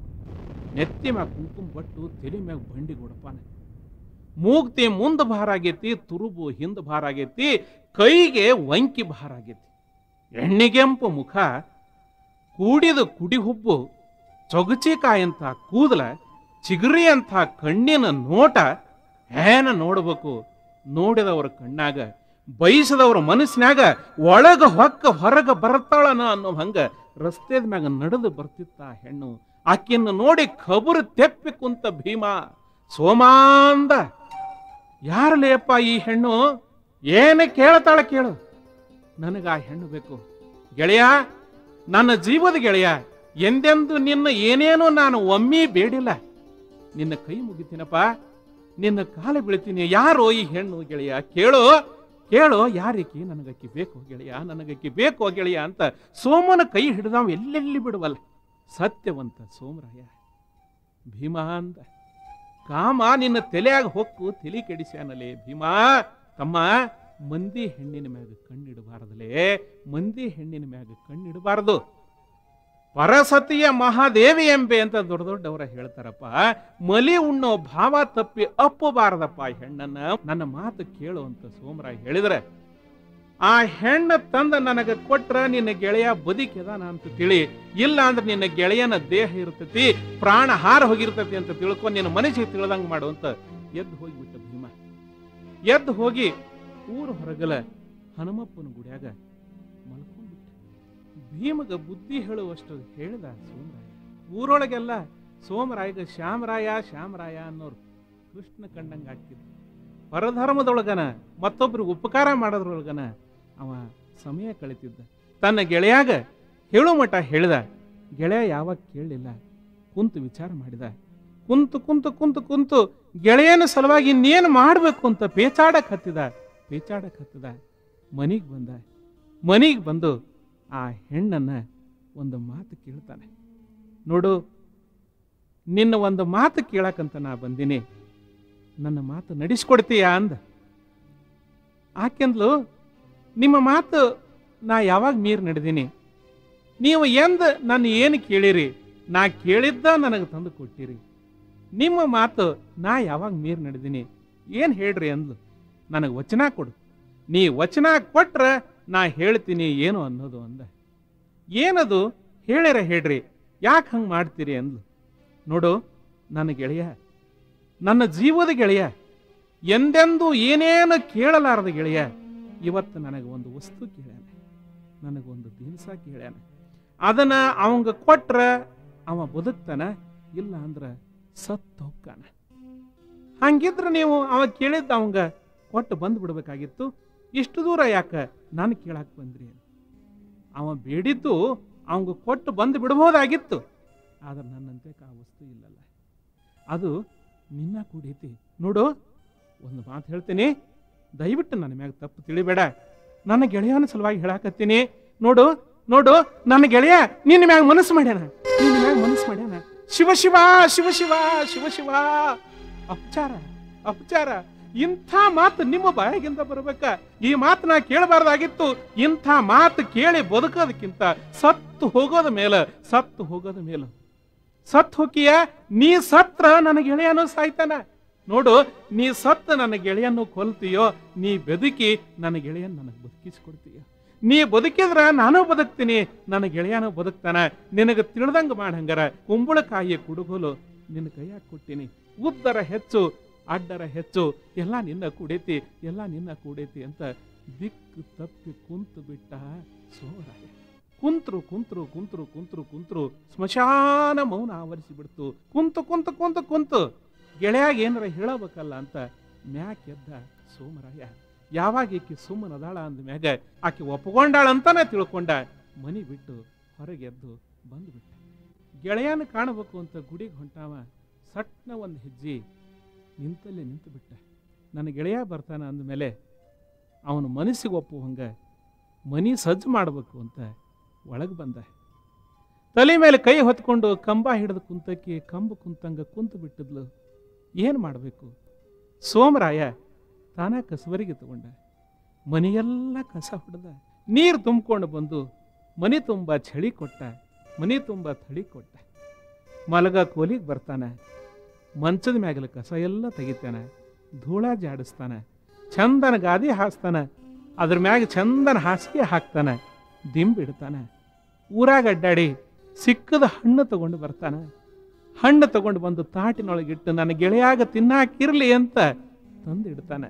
ನೆತ್ತಿ ಮ್ಯಾಗ ಕುಂಕುಮ ಬಟ್ಟು ತಲೆ ಮ್ಯಾಗ ಬಂಡಿ ಗುಡಪಾನ ಮೂಗ್ತಿ ಮುಂದ ಭಾರ ಆಗೈತಿ, ತುರುಬು ಹಿಂದ ಭಾರ ಆಗೈತಿ, ಕೈಗೆ ವಂಕಿ ಭಾರ ಆಗೈತಿ. ಎಣ್ಣೆಗೆಂಪು ಮುಖ ಕೂಡಿದ ಕುಡಿ ಹುಬ್ಬು ಚೊಗಚಿಕಾಯಂತ ಕೂದಲ ಚಿಗುರಿ ಅಂತ ಕಣ್ಣಿನ ನೋಟ ಏನ ನೋಡಬೇಕು? ನೋಡಿದವರ ಕಣ್ಣಾಗ, ಬಯಸದವರ ಮನಸ್ಸಿನಾಗ ಒಳಗ ಹೊಕ್ಕ ಹೊರಗ ಬರತಾಳನ ಅನ್ನೋ ಹಂಗ ರಸ್ತೆದ ಮ್ಯಾಗ ನಡೆದು ಬರ್ತಿತ್ತ ಹೆಣ್ಣು. ಆಕೆಯನ್ನು ನೋಡಿ ಖಬರು ತೆಪ್ಪಿ ಕುಂತ ಭೀಮಾ, ಸೋಮಾಂದ ಯಾರಲೇಪ್ಪ ಈ ಹೆಣ್ಣು? ಏನೇ ಕೇಳ್ತಾಳ ಕೇಳು. ನನಗ ಆ ಹೆಣ್ಣು ಬೇಕು. ಗೆಳೆಯ ನನ್ನ ಜೀವದ ಗೆಳೆಯ, ಎಂದೆಂದು ನಿನ್ನ ಏನೇನೋ ನಾನು ಒಮ್ಮೆ ಬೇಡಿಲ್ಲ. ನಿನ್ನ ಕೈ ಮುಗಿತೀನಪ್ಪ, ನಿನ್ನ ಕಾಲ ಬೀಳ್ತೀನಿ. ಯಾರೋ ಈ ಹೆಣ್ಣು ಗೆಳೆಯ, ಕೇಳೋ ಕೇಳೋ, ಯಾರಿಕಿ ನನಗಕ್ಕಿ ಬೇಕು ಗೆಳೆಯ, ನನಗಕ್ಕಿ ಬೇಕು ಗೆಳೆಯ ಅಂತ ಸೋಮನ ಕೈ ಹಿಡಿದಾವ್ ಎಲ್ಲೆಲ್ಲಿ ಬಿಡುವಲ್ಲ. ಸತ್ಯವಂತ ಸೋಮರಾಯ, ಭೀಮಾ ಅಂದ. ಕಾಮ ನಿನ್ನ ತಲೆಯಾಗ ಹೊಕ್ಕು, ತಲೆ ಕೆಡಿಸ್ಯಾನಲೇ ಭೀಮಾ, ತಮ್ಮ ಮಂದಿ ಹೆಣ್ಣಿನ ಮ್ಯಾಗ ಕಣ್ಣಿಡಬಾರದಲೇ? ಮಂದಿ ಹೆಣ್ಣಿನ ಮ್ಯಾಗ ಕಣ್ಣಿಡಬಾರದು. ಪರಸತಿಯ ಮಹಾದೇವಿ ಎಂಬೆ ಅಂತ ದೊಡ್ಡ ದೊಡ್ಡವರ ಹೇಳ್ತಾರಪ್ಪ, ಮಲಿ ಉಣ್ಣೋ ಭಾವ ತಪ್ಪಿ ಅಪ್ಪಬಾರದಪ್ಪ ಹೆಣ್ಣನ್ನ. ನನ್ನ ಮಾತು ಕೇಳು ಅಂತ ಸೋಮರಾಯ್ ಹೇಳಿದ್ರೆ, ಆ ಹೆಣ್ಣ ತಂದ ನನಗೆ ಕೊಟ್ರ ನಿನ್ನ ಗೆಳೆಯ ಬದುಕಿದಾನ ಅಂತ ತಿಳಿ ಇಲ್ಲ ಅಂದ್ರೆ ನಿನ್ನ ಗೆಳೆಯನ ದೇಹ ಇರ್ತತಿ ಪ್ರಾಣ ಹಾರ ಹೋಗಿರ್ತತಿ ಅಂತ ತಿಳ್ಕೊಂಡು ನಿನ್ನ ಮನಸ್ಸಿಗೆ ತಿಳಿದಂಗ ಮಾಡು ಅಂತ ಎದ್ದು ಹೋಗಿಬಿಟ್ಟ ಭೀಮ. ಎದ್ದು ಹೋಗಿ ಊರು ಹೊರಗಲ ಹನುಮಪ್ಪನ ಗುಡಿಯಾಗ ಮಲ್ಕೊಂಡ್ಬಿಟ್ಟ. ಭೀಮಗ ಬುದ್ಧಿ ಹೇಳುವಷ್ಟು ಹೇಳಿದ ಸೋಮರಾಯ, ಊರೊಳಗೆಲ್ಲ ಸೋಮರಾಯಗ ಶ್ಯಾಮರಾಯ ಶ್ಯಾಮರಾಯ ಅನ್ನೋರು ಕೃಷ್ಣ ಕಂಡಂಗೆ ಆಗ್ತಿದ್ರು. ಪರಧರ್ಮದೊಳಗನ ಮತ್ತೊಬ್ಬರಿಗೆ ಉಪಕಾರ ಮಾಡೋದ್ರೊಳಗನ ಅವ ಸಮಯ ಕಳಿತಿದ್ದ. ತನ್ನ ಗೆಳೆಯಾಗ ಹೇಳೋ ಮಠ ಹೇಳಿದ. ಗೆಳೆಯ ಯಾವಾಗ ಕೇಳಲಿಲ್ಲ, ಕುಂತು ವಿಚಾರ ಮಾಡಿದ. ಕುಂತು ಕುಂತು ಕುಂತು ಕುಂತು ಗೆಳೆಯನ ಸಲುವಾಗಿ ಇನ್ನೇನು ಮಾಡಬೇಕು ಅಂತ ಪೇಚಾಡಕ್ಕೆ ಹತ್ತಿದ. ಪೇಚಾಡಕ್ ಹತ್ತದ ಮನೆಗೆ ಬಂದ. ಮನೆಗೆ ಬಂದು ಆ ಹೆಣ್ಣನ್ನು ಒಂದು ಮಾತು ಕೇಳ್ತಾನೆ. ನೋಡು, ನಿನ್ನ ಒಂದು ಮಾತು ಕೇಳಕ್ಕಂತ ನಾ ಬಂದಿನಿ. ನನ್ನ ಮಾತು ನಡೆಸ್ಕೊಡ್ತೀಯಾ ಅಂದ. ಆಕೆಂದ್ಲು, ನಿಮ್ಮ ಮಾತು ನಾ ಯಾವಾಗ ಮೀರ್ ನಡೆದೀನಿ? ನೀವು ಎಂದ ನನ್ನ ಏನು ಕೇಳಿರಿ? ನಾ ಕೇಳಿದ್ದ ನನಗೆ ತಂದು ಕೊಟ್ಟಿರಿ. ನಿಮ್ಮ ಮಾತು ನಾ ಯಾವಾಗ ಮೀರ್ ನಡೆದೀನಿ? ಏನು ಹೇಳ್ರಿ ಅಂದ್ಲು. ನನಗೆ ವಚನ ಕೊಡು. ನೀ ವಚನ ಕೊಟ್ರೆ ನಾ ಹೇಳ್ತೀನಿ ಏನು ಅನ್ನೋದು ಅಂದ. ಏನದು? ಹೇಳಿರ ಹೇಳ್ರಿ, ಯಾಕೆ ಹಂಗೆ ಮಾಡ್ತೀರಿ ಅಂದ್ಲು. ನೋಡು ನನ್ನ ಗೆಳೆಯ ನನ್ನ ಜೀವದ ಗೆಳೆಯ. ಎಂದೆಂದೂ ಏನೇನು ಕೇಳಲಾರದ ಗೆಳೆಯ. ಇವತ್ತು ನನಗೆ ಒಂದು ವಸ್ತು ಕೇಳ್ಯಾನ. ನನಗೊಂದು ದಿನಸ ಕೇಳ್ಯಾನ. ಅದನ್ನ ಅವಂಗ ಕೊಟ್ರ ಅವ ಬದುಕ್ತಾನ ಇಲ್ಲ ಅಂದ್ರೆ ಸತ್ತು ಹೋಗ್ತಾನೆ ಹಂಗಿದ್ರೆ ನೀವು ಅವ ಕೇಳಿದ್ದ ಅವಂಗ ಕೊಟ್ಟು ಬಂದು ಬಿಡಬೇಕಾಗಿತ್ತು. ಇಷ್ಟು ದೂರ ಯಾಕ ನಾನು ಕೇಳಕ್ಕೆ ಬಂದ್ರಿ ಅವ ಬೇಡಿದ್ದು ಅವಂಗ ಕೊಟ್ಟು ಬಂದು ಬಿಡ್ಬೋದಾಗಿತ್ತು. ಆದ್ರೆ ನನ್ನಂತೆ ಆ ವಸ್ತು ಇಲ್ಲಲ್ಲ. ಅದು ನಿನ್ನ ಕೂಡೈತಿ. ನೋಡು, ಒಂದು ಮಾತು ಹೇಳ್ತೀನಿ. ದಯವಿಟ್ಟು ನನ್ನ ಮ್ಯಾಗ ತಪ್ಪು ತಿಳಿಬೇಡ. ನನ್ನ ಗೆಳೆಯನ ಸಲುವಾಗಿ ಹೇಳಾಕತ್ತೀನಿ. ನೋಡು ನೋಡು, ನನ್ನ ಗೆಳೆಯ ನಿನ್ನ ಮ್ಯಾಗ ಮನಸ್ಸು ಮಾಡ್ಯಾನ. ನಿನ್ನ ಮ್ಯಾಗ ಮನಸ್ಸು ಮಾಡ್ಯಾನ. ಶಿವ ಶಿವ ಶಿವ ಶಿವ ಶಿವ ಶಿವ. ಅಪಚಾರ ಅಪಚಾರ. ಇಂಥ ಮಾತು ನಿಮ್ಮ ಬಾಯಾಗಿಂದ ಬರಬೇಕ? ಈ ಮಾತು ನಾ ಕೇಳಬಾರ್ದಾಗಿತ್ತು. ಇಂಥ ಮಾತು ಕೇಳಿ ಬದುಕೋದಕ್ಕಿಂತ ಸತ್ತು ಹೋಗೋದ ಮೇಲೆ, ಸತ್ತು ಹೋಗೋದ ಮೇಲೆ. ಸತ್ತು ಹೋಗಿಯ ನೀ ಸತ್ರ ನನ್ನ ಗೆಳೆಯನು ಸಾಯ್ತಾನ. ನೋಡು, ನೀ ಸತ್ತ ನನ್ನ ಗೆಳೆಯನ್ನು ಕೊಲ್ತೀಯೋ, ನೀ ಬದುಕಿ ನನ್ನ ಗೆಳೆಯನ್ ನನಗೆ ಬದುಕಿಸ್ಕೊಡ್ತೀಯ. ನೀ ಬದುಕಿದ್ರ ನಾನು ಬದುಕ್ತೀನಿ, ನನ್ನ ಗೆಳೆಯನು ಬದುಕ್ತಾನ. ನಿನಗೆ ತಿಳಿದಂಗ ಮಾಡಂಗರ ಕುಂಬಳಕಾಯಿಯ ಕುಡುಗೋಲು ನಿನ್ನ ಕೈಯಾಗ ಕೊಟ್ಟಿನಿ. ಉದ್ದರ ಹೆಚ್ಚು ಅಡ್ಡರ ಹೆಚ್ಚು, ಎಲ್ಲ ನಿನ್ನ ಕೂಡೈತಿ, ಎಲ್ಲ ನಿನ್ನ ಕೂಡೈತಿ ಅಂತ ದಿಕ್ಕು ತಪ್ಪಿ ಕುಂತು ಬಿಟ್ಟ ಸೋಮರಾಯ ಕುಂತ್ರು ಕುಂತ್ರು ಕುಂತ್ರು ಕುಂತ್ರು ಕುಂತ್ರು ಸ್ಮಶಾನ ಮೌನ ಆವರಿಸಿ ಬಿಡ್ತು. ಕುಂತು ಕುಂತು ಕುಂತು ಕುಂತು. ಗೆಳೆಯಾಗ ಏನಾರ ಹೇಳಬೇಕಲ್ಲ ಅಂತ ಮ್ಯಾಕ್ ಎದ್ದ ಸೋಮರಾಯ ಯಾವಾಗ ಈಕೆ ಸುಮ್ಮನದಾಳ ಅಂದ ಮ್ಯಾಗ ಆಕೆ ಒಪ್ಕೊಂಡಾಳಂತಾನೆ ತಿಳ್ಕೊಂಡ ಮನಿ ಬಿಟ್ಟು ಹೊರಗೆದ್ದು ಬಂದ್ಬಿಟ್ಟ. ಗೆಳೆಯನ ಕಾಣಬೇಕು ಅಂತ ಗುಡಿಗೆ ಹೊಂಟಾವ ಸಟ್ನ ಒಂದು ಹೆಜ್ಜೆ ನಿಂತಲ್ಲೇ ನಿಂತು ಬಿಟ್ಟ ನನ್ನ ಗೆಳೆಯ ಬರ್ತಾನೆ ಅಂದಮೇಲೆ ಅವನ ಮನಸ್ಸಿಗೆ ಒಪ್ಪುವಂಗ ಮನಿ ಸಜ್ಜು ಮಾಡಬೇಕು ಅಂತ ಒಳಗೆ ಬಂದ. ತಲೆ ಮೇಲೆ ಕೈ ಹೊತ್ಕೊಂಡು ಕಂಬ ಹಿಡಿದು ಕುಂತಕ್ಕೆ ಕಂಬ ಕುಂತಂಗ ಕುಂತು ಬಿಟ್ಟಿದ್ಲು. ಏನು ಮಾಡಬೇಕು? ಸೋಮರಾಯ ತಾನ ಕಸಬರಿಗೆ ತಗೊಂಡ. ಮನೆಯೆಲ್ಲ ಕಸ ಹೊಡೆದ. ನೀರು ತುಂಬಿಕೊಂಡು ಬಂದು ಮನೆ ತುಂಬ ಚಳಿ ಕೊಟ್ಟ. ಮನೆ ತುಂಬ ಥಳಿ ಕೊಟ್ಟ. ಮಲಗ ಕೋಲಿಗೆ ಬರ್ತಾನೆ. ಮಂಚದ ಮ್ಯಾಗಲ ಕಸ ಎಲ್ಲ ತೆಗಿತಾನೆ, ಧೂಳ ಜಾಡಿಸ್ತಾನೆ, ಚಂದನ ಗಾದಿ ಹಾಸ್ತಾನೆ, ಅದ್ರ ಮ್ಯಾಗ ಚಂದನ ಹಾಸಿಗೆ ಹಾಕ್ತಾನೆ ದಿಂಬಿಡ್ತಾನೆ ಊರಾಗ ಅಡ್ಡಾಡಿ ಸಿಕ್ಕದ ಹಣ್ಣು ತಗೊಂಡು ಬರ್ತಾನೆ. ಹಣ್ಣು ತಗೊಂಡು ಬಂದು ತಾಟಿನೊಳಗಿಟ್ಟು ನನ್ನ ಗೆಳೆಯಾಗ ತಿನ್ನಾಕಿರ್ಲಿ ಅಂತ ತಂದಿಡ್ತಾನೆ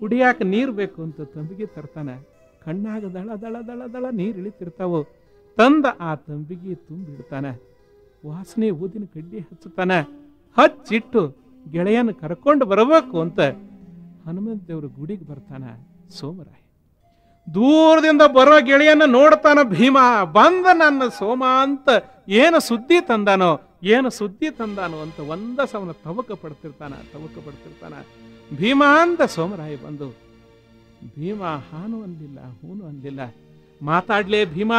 ಕುಡಿಯಾಕ ನೀರು ಬೇಕು ಅಂತ ತಂಬಿಗೆ ತರ್ತಾನೆ. ಕಣ್ಣಾಗ ದಳ ದಳ ದಳ ದಳ ನೀರು ಇಳಿತಿರ್ತಾವು. ತಂದ ಆ ತಂಬಿಗೆ ತುಂಬಿಡ್ತಾನೆ. ವಾಸನೆ ಊದಿನ ಕಡ್ಡಿ ಹಚ್ಚುತ್ತಾನೆ. ಹಚ್ಚಿಟ್ಟು ಗೆಳೆಯನ ಕರ್ಕೊಂಡು ಬರಬೇಕು ಅಂತ ಹನುಮಂತ ದೇವ್ರ ಗುಡಿಗೆ ಬರ್ತಾನ. ಸೋಮರಾಯ, ದೂರದಿಂದ ಬರೋ ಗೆಳೆಯನ್ನ ನೋಡ್ತಾನ ಭೀಮ, ಬಂದ ನನ್ನ ಸೋಮ ಅಂತ ಏನು ಸುದ್ದಿ ತಂದಾನೋ, ಏನು ಸುದ್ದಿ ತಂದಾನೋ ಅಂತ ಒಂದ ಸವನ ತವಕ ಪಡ್ತಿರ್ತಾನ ತವಕ ಪಡ್ತಿರ್ತಾನ. ಭೀಮ ಅಂತ ಸೋಮರಾಯ ಬಂದು, ಭೀಮ ಹಾನು ಅಂದಿಲ್ಲ, ಹೂನು ಅಂದಿಲ್ಲ. ಮಾತಾಡ್ಲೇ ಭೀಮ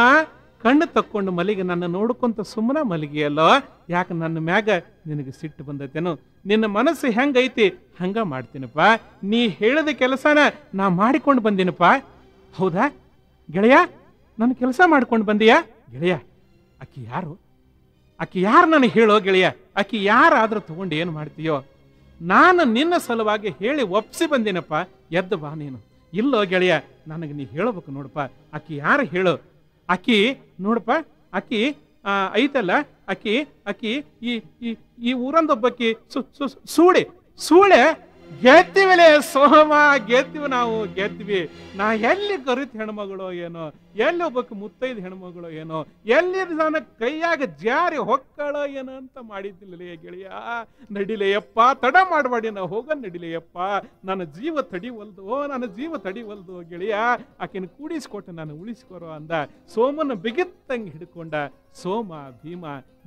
ಕಣ್ಣು ತಕ್ಕೊಂಡು ಮಲಿಗೆ, ನನ್ನ ನೋಡ್ಕೊಂತ ಸುಮ್ಮನ ಮಲಗಿಯಲ್ಲೋ? ಯಾಕೆ ನನ್ನ ಮ್ಯಾಗ ನಿನಗೆ ಸಿಟ್ಟು ಬಂದೈತೇನು? ನಿನ್ನ ಮನಸ್ಸು ಹೆಂಗೈತಿ? ಹಂಗ ಮಾಡ್ತೀನಪ್ಪ. ನೀ ಹೇಳಿದ ಕೆಲಸನ ನಾ ಮಾಡಿಕೊಂಡು ಬಂದಿನಪ್ಪ. ಹೌದಾ? ಗೆಳೆಯ, ನನ್ನ ಕೆಲಸ ಮಾಡ್ಕೊಂಡು ಬಂದೀಯಾ? ಗೆಳೆಯ, ಅಕ್ಕಿ ಯಾರು? ಅಕ್ಕಿ ಯಾರು ನನಗೆ ಹೇಳೋ ಗೆಳೆಯ? ಅಕ್ಕಿ ಯಾರಾದ್ರೂ ತಗೊಂಡು ಏನು ಮಾಡ್ತೀಯೋ? ನಾನು ನಿನ್ನ ಸಲುವಾಗಿ ಹೇಳಿ ಒಪ್ಸಿ ಬಂದಿನಪ್ಪ. ಎದ್ದು ಬಾ ನೀನು. ಇಲ್ಲೋ ಗೆಳೆಯ, ನನಗೆ ನೀ ಹೇಳಬೇಕು ನೋಡಪ್ಪ. ಅಕ್ಕಿ ಯಾರು ಹೇಳು? ಅಕ್ಕಿ ನೋಡಪ್ಪ ಅಕ್ಕಿ ಐತಲ್ಲ ಅಕ್ಕಿ ಅಕ್ಕಿ ಈ ಈ ಊರಂದೊಬ್ಬಕ್ಕಿ ಸೂಳೆ ಸೂಳೆ ಗೆದ್ದಿವಿಲೇ ಸೋಮ, ಗೆದ್ದಿವಿ ನಾವು ಗೆದ್ವಿ ನಾ ಎಲ್ಲಿ ಕರಿತ ಹೆಣ್ಮಗಳು ಏನೋ, ಎಲ್ಲಿ ಒಬ್ಬಕ್ಕೆ ಮುತ್ತೈದ ಹೆಣ್ಮಗಳು ಏನೋ ಎಲ್ಲಿ ನನ್ನ ಕೈಯಾಗ ಜಾರಿ ಹೊಕ್ಕಳ ಏನೋ ಅಂತ ಮಾಡಿದ್ದಿಲ್ಲಲೇ ಗೆಳೆಯ. ನಡಿಲೆಯಪ್ಪ, ತಡ ಮಾಡಬೇಡಿ ನಾ ಹೋಗ ನಡಿಲೆಯಪ್ಪ. ನನ್ನ ಜೀವ ತಡಿವಲ್ದು ಓ ನನ್ನ ಜೀವ ತಡಿವಲ್ದು ಗೆಳೆಯ. ಆಕೆನ ಕೂಡಿಸ್ಕೊಟ್ಟು ನಾನು ಉಳಿಸ್ಕೊರೋ ಅಂದ. ಸೋಮನ ಬಿಗಿತ್ತಂಗೆ ಹಿಡ್ಕೊಂಡ ಸೋಮ, ಭೀಮ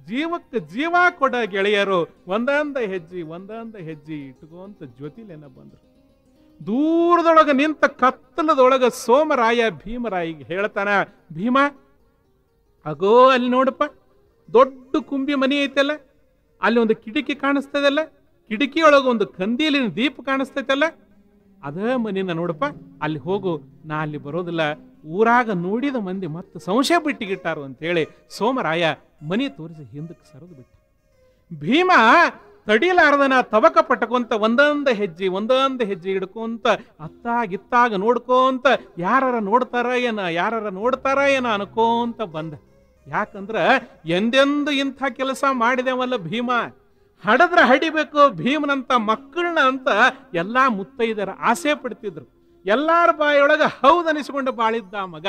ಜೀವಕ್ಕೆ ಜೀವ ಕೊಡ ಗೆಳೆಯರು ಒಂದೊಂದ ಹೆಜ್ಜೆ ಒಂದೊಂದ ಹೆಜ್ಜೆ ಇಟ್ಕೊಂತ ಜ್ಯೋತಿಲೇನ ಬಂದ್ರು. ದೂರದೊಳಗೆ ನಿಂತ ಕತ್ತಲದೊಳಗೆ ಸೋಮರಾಯ ಭೀಮರಾಯಿಗೆ ಹೇಳ್ತಾನ, ಭೀಮ, ಅಗೋ ಅಲ್ಲಿ ನೋಡಪ್ಪ, ದೊಡ್ಡ ಕುಂಬಿ ಮನಿ ಐತಲ್ಲ, ಅಲ್ಲಿ ಒಂದು ಕಿಟಕಿ ಕಾಣಿಸ್ತದಲ್ಲ, ಕಿಟಕಿಯೊಳಗ ಒಂದು ಕಂದೀಲಿನ ದೀಪ ಕಾಣಿಸ್ತೈತಲ್ಲ, ಅದ ಮನಿನ ನೋಡಪ್ಪ, ಅಲ್ಲಿ ಹೋಗು, ನಾ ಅಲ್ಲಿ ಬರೋದಿಲ್ಲ ಊರಾಗ ನೋಡಿದ ಮಂದಿ ಮತ್ತೆ ಸಂಶಯ ಬಿಟ್ಟಿಗಿಟ್ಟಾರು ಅಂತೇಳಿ ಸೋಮರಾಯ ಮನಿ ತೋರಿಸಿ ಹಿಂದಕ್ಕೆ ಸರಿದು ಬಿಟ್ಟ. ಭೀಮ ತಡಿಲಾರ್ದನ ತಬಕ ಪಟ್ಟಕೊಂತ ಒಂದೊಂದು ಹೆಜ್ಜೆ ಒಂದೊಂದು ಹೆಜ್ಜೆ ಹಿಡ್ಕೊಂತ ಅತ್ತಾಗಿತ್ತಾಗ ನೋಡ್ಕೊಂತ ಯಾರರ ನೋಡ್ತಾರ ಏನ, ಯಾರರ ನೋಡ್ತಾರ ಏನ ಅನ್ಕೋಂತ ಬಂದ. ಯಾಕಂದ್ರ ಎಂದೆಂದು ಇಂಥ ಕೆಲಸ ಮಾಡಿದೆವಲ್ಲ ಭೀಮ? ಹಡದ್ರ ಹಡಿಬೇಕು ಭೀಮನಂತ ಮಕ್ಕಳನ್ನ ಅಂತ ಎಲ್ಲಾ ಮುತ್ತೈದರ ಆಸೆ ಪಡ್ತಿದ್ರು. ಎಲ್ಲಾರ ಬಾಯೊಳಗ ಹೌದನಿಸಿಕೊಂಡು ಬಾಳಿದ್ದ ಮಗ.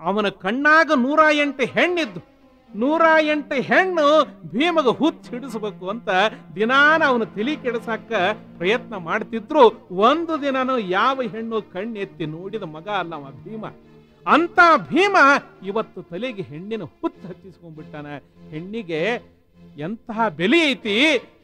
ಅವನ ಕಣ್ಣಾಗ ನೂರ ಎಂಟು ಹೆಣ್ಣಿದ್ದು. ನೂರ ಎಂಟು ಹೆಣ್ಣು ಭೀಮಗ ಹುಚ್ಚ ಹಿಡಿಸಬೇಕು ಅಂತ ದಿನಾನ ಅವನು ತಲಿ ಕೆಡಿಸಾಕ ಪ್ರಯತ್ನ ಮಾಡ್ತಿದ್ರು. ಒಂದು ದಿನನೂ ಯಾವ ಹೆಣ್ಣು ಕಣ್ಣೆತ್ತಿ ನೋಡಿದ ಮಗ ಅಲ್ಲ ಅವ ಭೀಮ. ಅಂತ ಭೀಮ ಇವತ್ತು ತಲೆಗೆ ಹೆಣ್ಣಿನ ಹುತ್ತು ಹತ್ತಿಸ್ಕೊಂಡ್ಬಿಟ್ಟಾನ ಹೆಣ್ಣಿಗೆ ಎಂತಹ ಬೆಲೆ ಐತಿ,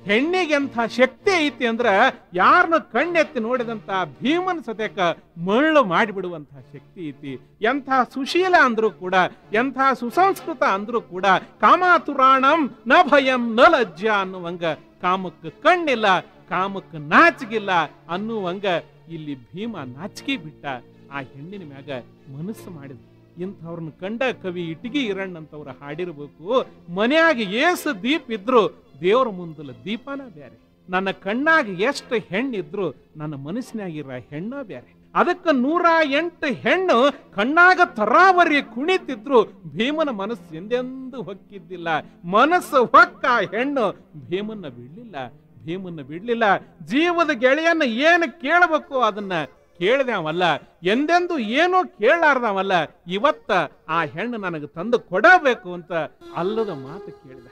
ಹೆಣ್ಣಿಗೆ ಎಂಥ ಶಕ್ತಿ ಐತಿ ಅಂದ್ರ ಯಾರನ್ನ ಕಣ್ಣೆತ್ತಿ ನೋಡಿದಂತ ಭೀಮನ್ ಸತೇಕ ಮರಳು ಮಾಡಿಬಿಡುವಂತಹ ಶಕ್ತಿ ಐತಿ. ಎಂಥ ಸುಶೀಲ ಅಂದ್ರೂ ಕೂಡ, ಎಂಥ ಸುಸಂಸ್ಕೃತ ಅಂದ್ರೂ ಕೂಡ, ಕಾಮಾತುರಾಣಂ ನ ಭಯಂ ನ ಲಜ್ಜ ಅನ್ನುವಂಗ ಕಾಮಕ್ಕೆ ಕಣ್ಣಿಲ್ಲ, ಕಾಮಕ್ಕೆ ನಾಚಿಗಿಲ್ಲ ಅನ್ನುವಂಗ ಇಲ್ಲಿ ಭೀಮ ನಾಚಿಕೆ ಬಿಟ್ಟ ಆ ಹೆಣ್ಣಿನ ಮ್ಯಾಗ ಮನಸ್ಸು ಮಾಡಿದ ಇಂಥವ್ರನ್ನ ಕಂಡ ಕವಿ ಇಟಗಿ ಇರಣ್ಣ ಅಂತವ್ರ ಹಾಡಿರ್ಬೇಕು. ಮನೆಯಾಗ ಏಸು ದೀಪ ಇದ್ರು, ದೇವ್ರ ಮುಂದಲ ದೀಪನ ಬ್ಯಾರೆ. ನನ್ನ ಕಣ್ಣಾಗ ಎಷ್ಟು ಹೆಣ್ಣಿದ್ರು ನನ್ನ ಮನಸ್ಸಿನಾಗಿರ ಹೆಣ್ಣ ಬ್ಯಾರೆ. ಅದಕ್ಕ ನೂರ ಎಂಟು ಹೆಣ್ಣು ಕಣ್ಣಾಗ ತರಾವರಿ ಕುಣಿತಿದ್ರು, ಭೀಮನ ಮನಸ್ಸು ಎಂದೆಂದು ಹೊಕ್ಕಿದ್ದಿಲ್ಲ. ಮನಸ್ಸು ಹೊಕ್ಕ ಹೆಣ್ಣು, ಭೀಮನ್ನ ಬಿಡಲಿಲ್ಲ. ಭೀಮನ್ನ ಬಿಡಲಿಲ್ಲ. ಜೀವದ ಗೆಳೆಯನ್ನ ಏನು ಕೇಳಬೇಕು ಅದನ್ನ ಕೇಳ್ದವಲ್ಲ, ಎಂದೆಂದು ಏನೋ ಕೇಳಾರ್ದವಲ್ಲ ಇವತ್ತ ಆ ಹೆಣ್ಣು ನನಗೆ ತಂದು ಕೊಡಬೇಕು ಅಂತ ಅಲ್ಲದ ಮಾತು ಕೇಳಿದ.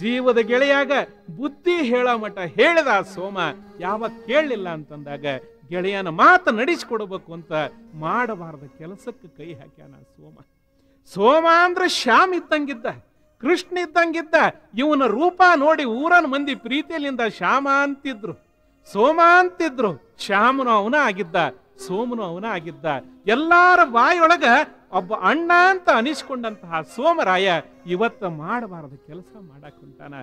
ಜೀವದ ಗೆಳೆಯಾಗ ಬುದ್ಧಿ ಹೇಳೋ ಮಟ ಹೇಳಿದ ಸೋಮ ಯಾವ ಕೇಳಲಿಲ್ಲ ಅಂತಂದಾಗ ಗೆಳೆಯನ ಮಾತು ನಡೆಸಿಕೊಡ್ಬೇಕು ಅಂತ ಮಾಡಬಾರದ ಕೆಲಸಕ್ಕೆ ಕೈ ಹಾಕ್ಯಾನ ಸೋಮ. ಸೋಮ ಅಂದ್ರೆ ಶ್ಯಾಮ್ ಇದ್ದಂಗಿದ್ದ, ಕೃಷ್ಣ ಇದ್ದಂಗಿದ್ದ, ಇವನ ರೂಪ ನೋಡಿ ಊರನ ಮಂದಿ ಪ್ರೀತಿಯಲ್ಲಿಂದ ಶ್ಯಾಮ ಅಂತಿದ್ರು. ಸೋಮ ಅಂತಿದ್ರು. ಶ್ಯಾಮನು ಅವನ ಆಗಿದ್ದ, ಸೋಮನು ಅವನ ಆಗಿದ್ದ, ಎಲ್ಲಾರ ಬಾಯೊಳಗ ಒಬ್ಬ ಅಣ್ಣ ಅಂತ ಅನಿಸ್ಕೊಂಡಂತಹ ಸೋಮರಾಯ ಇವತ್ತ ಮಾಡಬಾರದ ಕೆಲಸ ಮಾಡಕ್ ಹೊಂಟಾನ.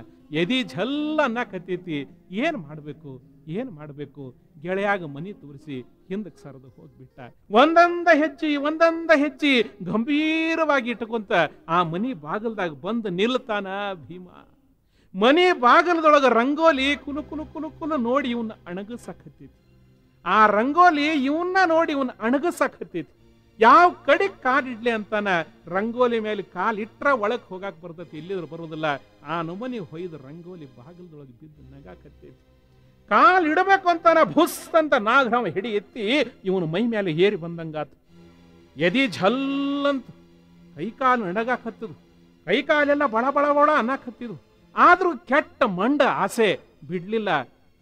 ಎದಿ ಝಲ್ಲ ಅನ್ನಕತ್ತೈತಿ ಏನ್ ಮಾಡಬೇಕು ಏನ್ ಮಾಡಬೇಕು? ಗೆಳೆಯಾಗ ಮನಿ ತೋರಿಸಿ ಹಿಂದಕ್ಕೆ ಸರಿದು ಹೋಗ್ಬಿಟ್ಟ. ಒಂದೊಂದ ಹೆಜ್ಜಿ ಒಂದೊಂದ ಹೆಜ್ಜಿ ಗಂಭೀರವಾಗಿ ಇಟ್ಕೊಂತ ಆ ಮನಿ ಬಾಗಲ್ದಾಗ ಬಂದು ನಿಲ್ತಾನ ಭೀಮ. ಮನಿ ಬಾಗಲದೊಳಗ ರಂಗೋಲಿ ಕುಲು ಕುಲು ಕುಲು ಕುಲು ನೋಡಿ ಇವನ್ನ ಅಣಗಸಕತ್ತೈತಿ. ಆ ರಂಗೋಲಿ ಇವನ್ನ ನೋಡಿ ಇವನ್ ಅಣಗಸಕತ್ತೈತಿ ಯಾವ ಕಡೆ ಕಾಲಿಡ್ಲಿ ಅಂತಾನ ರಂಗೋಲಿ ಮೇಲೆ ಕಾಲ್ ಇಟ್ರ ಒಳಗ್ ಹೋಗಾಕ್ ಬರ್ತೈತಿ, ಇಲ್ಲಿದ್ರು ಬರೋದಿಲ್ಲ. ಆ ನಮನಿ ಹೊಯ್ದು ರಂಗೋಲಿ ಬಾಗಲದೊಳಗೆ ಬಿದ್ದು ನಗಾಕತ್ತೈತಿ ಕಾಲ್ ಇಡಬೇಕು ಅಂತಾನ ಭುಸ್ ಅಂತ ನಾಗರಾಮ ಹಿಡಿ ಎತ್ತಿ ಇವನು ಮೈ ಮೇಲೆ ಏರಿ ಬಂದಂಗಾತು. ಎದಿ ಝಲ್ಲಂತ ಕೈಕಾಲು ನಡಗಾಕತ್ತದು ಕೈಕಾಲೆಲ್ಲ ಬಳ ಬಳ ಬಳ ಅನ್ನಕತ್ತಿದ್ರು ಆದ್ರೂ ಕೆಟ್ಟ ಮಂಡ ಆಸೆ ಬಿಡ್ಲಿಲ್ಲ.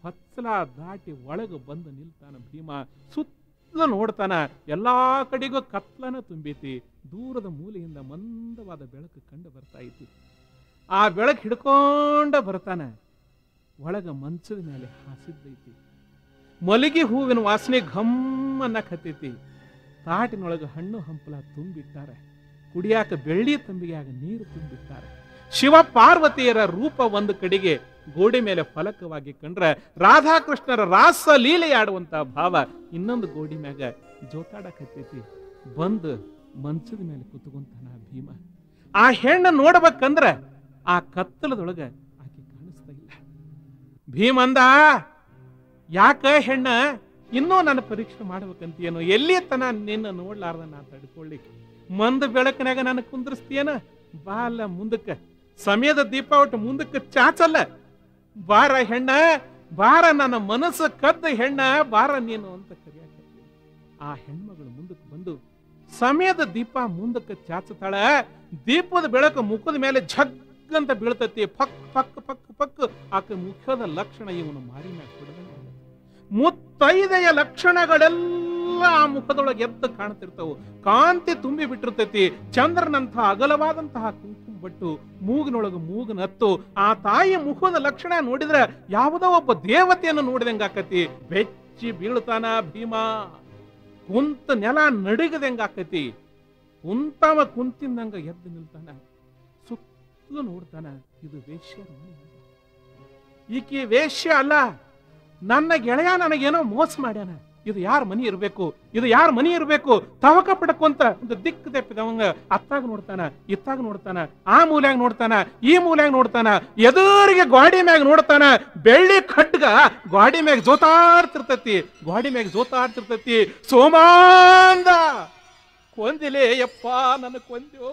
ಹತ್ತಲ ದಾಟಿ ಒಳಗೆ ಬಂದು ನಿಲ್ತಾನ ಭೀಮ. ಸುತ್ತಲೂ ನೋಡ್ತಾನ, ಎಲ್ಲಾ ಕಡೆಗೂ ಕತ್ಲನ ತುಂಬಿತಿ. ದೂರದ ಮೂಲೆಯಿಂದ ಮಂದವಾದ ಬೆಳಕು ಕಂಡು ಬರ್ತಾ ಐತಿ ಆ ಬೆಳಕು ಹಿಡ್ಕೊಂಡ ಬರ್ತಾನ. ಒಳಗ ಮಂಚದ ಮೇಲೆ ಹಾಸಿದ್ದೈತಿ. ಮಲಗಿ ಹೂವಿನ ವಾಸನೆ ಘಮ್ ಕತ್ತೈತಿ. ತಾಟಿನೊಳಗ ಹಣ್ಣು ಹಂಪಲ ತುಂಬಿಟ್ಟಾರೆ. ಕುಡಿಯಾಕ ಬೆಳ್ಳಿ ತಂಬಿಗೆಯಾಗ ನೀರು ತುಂಬಿಟ್ಟಾರೆ. ಶಿವ ಪಾರ್ವತಿಯರ ರೂಪ ಒಂದು ಕಡೆಗೆ ಗೋಡೆ ಮೇಲೆ ಫಲಕವಾಗಿ ಕಂಡ್ರೆ ರಾಧಾಕೃಷ್ಣರ ರಾಸ ಲೀಲೆಯಾಡುವಂತಹ ಭಾವ ಇನ್ನೊಂದು ಗೋಡಿ ಮ್ಯಾಗ ಜೋತಾಡಕತ್ತೈತಿ. ಬಂದು ಮಂಚದ ಮೇಲೆ ಕುತ್ಕೊಂತಾನ ಭೀಮ. ಆ ಹೆಣ್ಣ ನೋಡ್ಬೇಕಂದ್ರ ಆ ಕತ್ತಲದೊಳಗ ಆಕೆ ಕಾಣಿಸ್ತಾ ಇಲ್ಲ. ಭೀಮಂದ, ಯಾಕ ಹೆಣ್ಣ ಇನ್ನೂ ನಾನು ಪರೀಕ್ಷೆ ಮಾಡ್ಬೇಕಂತೇನು ಎಲ್ಲಿ ತನ ನಿನ್ನ ನೋಡ್ಲಾರ್ದ ನಾ ತಡ್ಕೊಳ್ಳಿಕ್ಕೆ ಮಂದ ಬೆಳಕನಾಗ ನಾನು ಕುಂದ್ರಸ್ತೀಯನ? ಬಾಲ ಮುಂದಕ್ಕೆ, ಸಮಯದ ದೀಪ ಮುಂದಕ್ಕೆ ಚಾಚಲ್ಲ. ಬಾರ ಹೆಣ್ಣ, ಬಾರ ನನ್ನ ಮನಸ್ಸು ಕದ್ದ ಹೆಣ್ಣ, ಬಾರ ನೀನು ಅಂತ ಕರೆಯಾಕ ಆ ಹೆಣ್ಮಗಳು ಮುಂದಕ್ಕೆ ಬಂದು ಸಮಯದ ದೀಪ ಮುಂದಕ್ಕೆ ಚಾಚುತ್ತಾಳ. ದೀಪದ ಬೆಳಕು ಮುಖದ ಮೇಲೆ ಝಗ್ ಅಂತ ಬೀಳ್ತತಿ. ಪಕ್ ಪಕ್ ಪಕ್ ಪಕ್ ಆಕೆ ಮುಖ್ಯದ ಲಕ್ಷಣ ಇವನು ಮಾರಿನ ಹೊಡೆದಂಗ ಮುತ್ತೈದೆಯ ಲಕ್ಷಣಗಳೆಲ್ಲ ಆ ಮುಖದೊಳಗೆ ಎದ್ದು ಕಾಣ್ತಿರ್ತವು. ಕಾಂತಿ ತುಂಬಿ ಬಿಟ್ಟಿರ್ತೈತಿ. ಚಂದ್ರನಂಥ ಅಗಲವಾದಂತಹ ಕುಂಕುಮ ಬಟ್ಟು ಮೂಗಿನೊಳಗೆ ಮೂಗನತ್ತು ಆ ತಾಯಿಯ ಮುಖದ ಲಕ್ಷಣ ನೋಡಿದ್ರೆ ಯಾವುದೋ ಒಬ್ಬ ದೇವತೆಯನ್ನು ನೋಡಿದಂಗ ಆಕತಿ. ಬೆಚ್ಚಿ ಬೀಳ್ತಾನ ಭೀಮಾ. ಕುಂತ ನೆಲ ನಡಿಗದಂಗ ಆಕತಿ. ಕುಂತವ ಕುಂತಿಂದಂಗ ಎದ್ದು ನಿಲ್ತಾನ. ಸುತ್ತಲೂ ನೋಡ್ತಾನ, ಇದು ವೇಶ್ಯ ಈಕೆ ವೇಶ್ಯ ಅಲ್ಲ, ನನ್ನ ಗೆಳೆಯ ನನಗೇನೋ ಮೋಸ ಮಾಡ್ಯಾನ. ಇದು ಯಾರ ಮನಿ ಇರಬೇಕು? ಇದು ಯಾರ ಮನಿ ಇರಬೇಕು? ತವಕ ಪಡ್ಕೊಂತ ಒಂದು ದಿಕ್ಕು ತೆಪ್ಪಿದವಂಗ ಅತ್ತಾಗ ನೋಡ್ತಾನ, ಇತ್ತಾಗ ನೋಡ್ತಾನ, ಆ ಮೂಲ್ಯಾಗ ನೋಡ್ತಾನ, ಈ ಮೂಲ್ಯಾಗ ನೋಡ್ತಾನ, ಎದುರಿಗೆ ಗಾಡಿ ಮ್ಯಾಗ ನೋಡ್ತಾನ, ಬೆಳ್ಳಿ ಖಡ್ಗ ಗಾಡಿ ಮ್ಯಾಗ ಜೋತಾಡ್ತಿರ್ತತಿ ಗಾಡಿ ಮ್ಯಾಗ ಜೋತಾಡ್ತಿರ್ತತಿ. ಸೋಮಾಂದ ಕೊಂದಿಲೆ, ಯಪ್ಪ, ನನ್ನ ಕೊಂದ್ಯೋ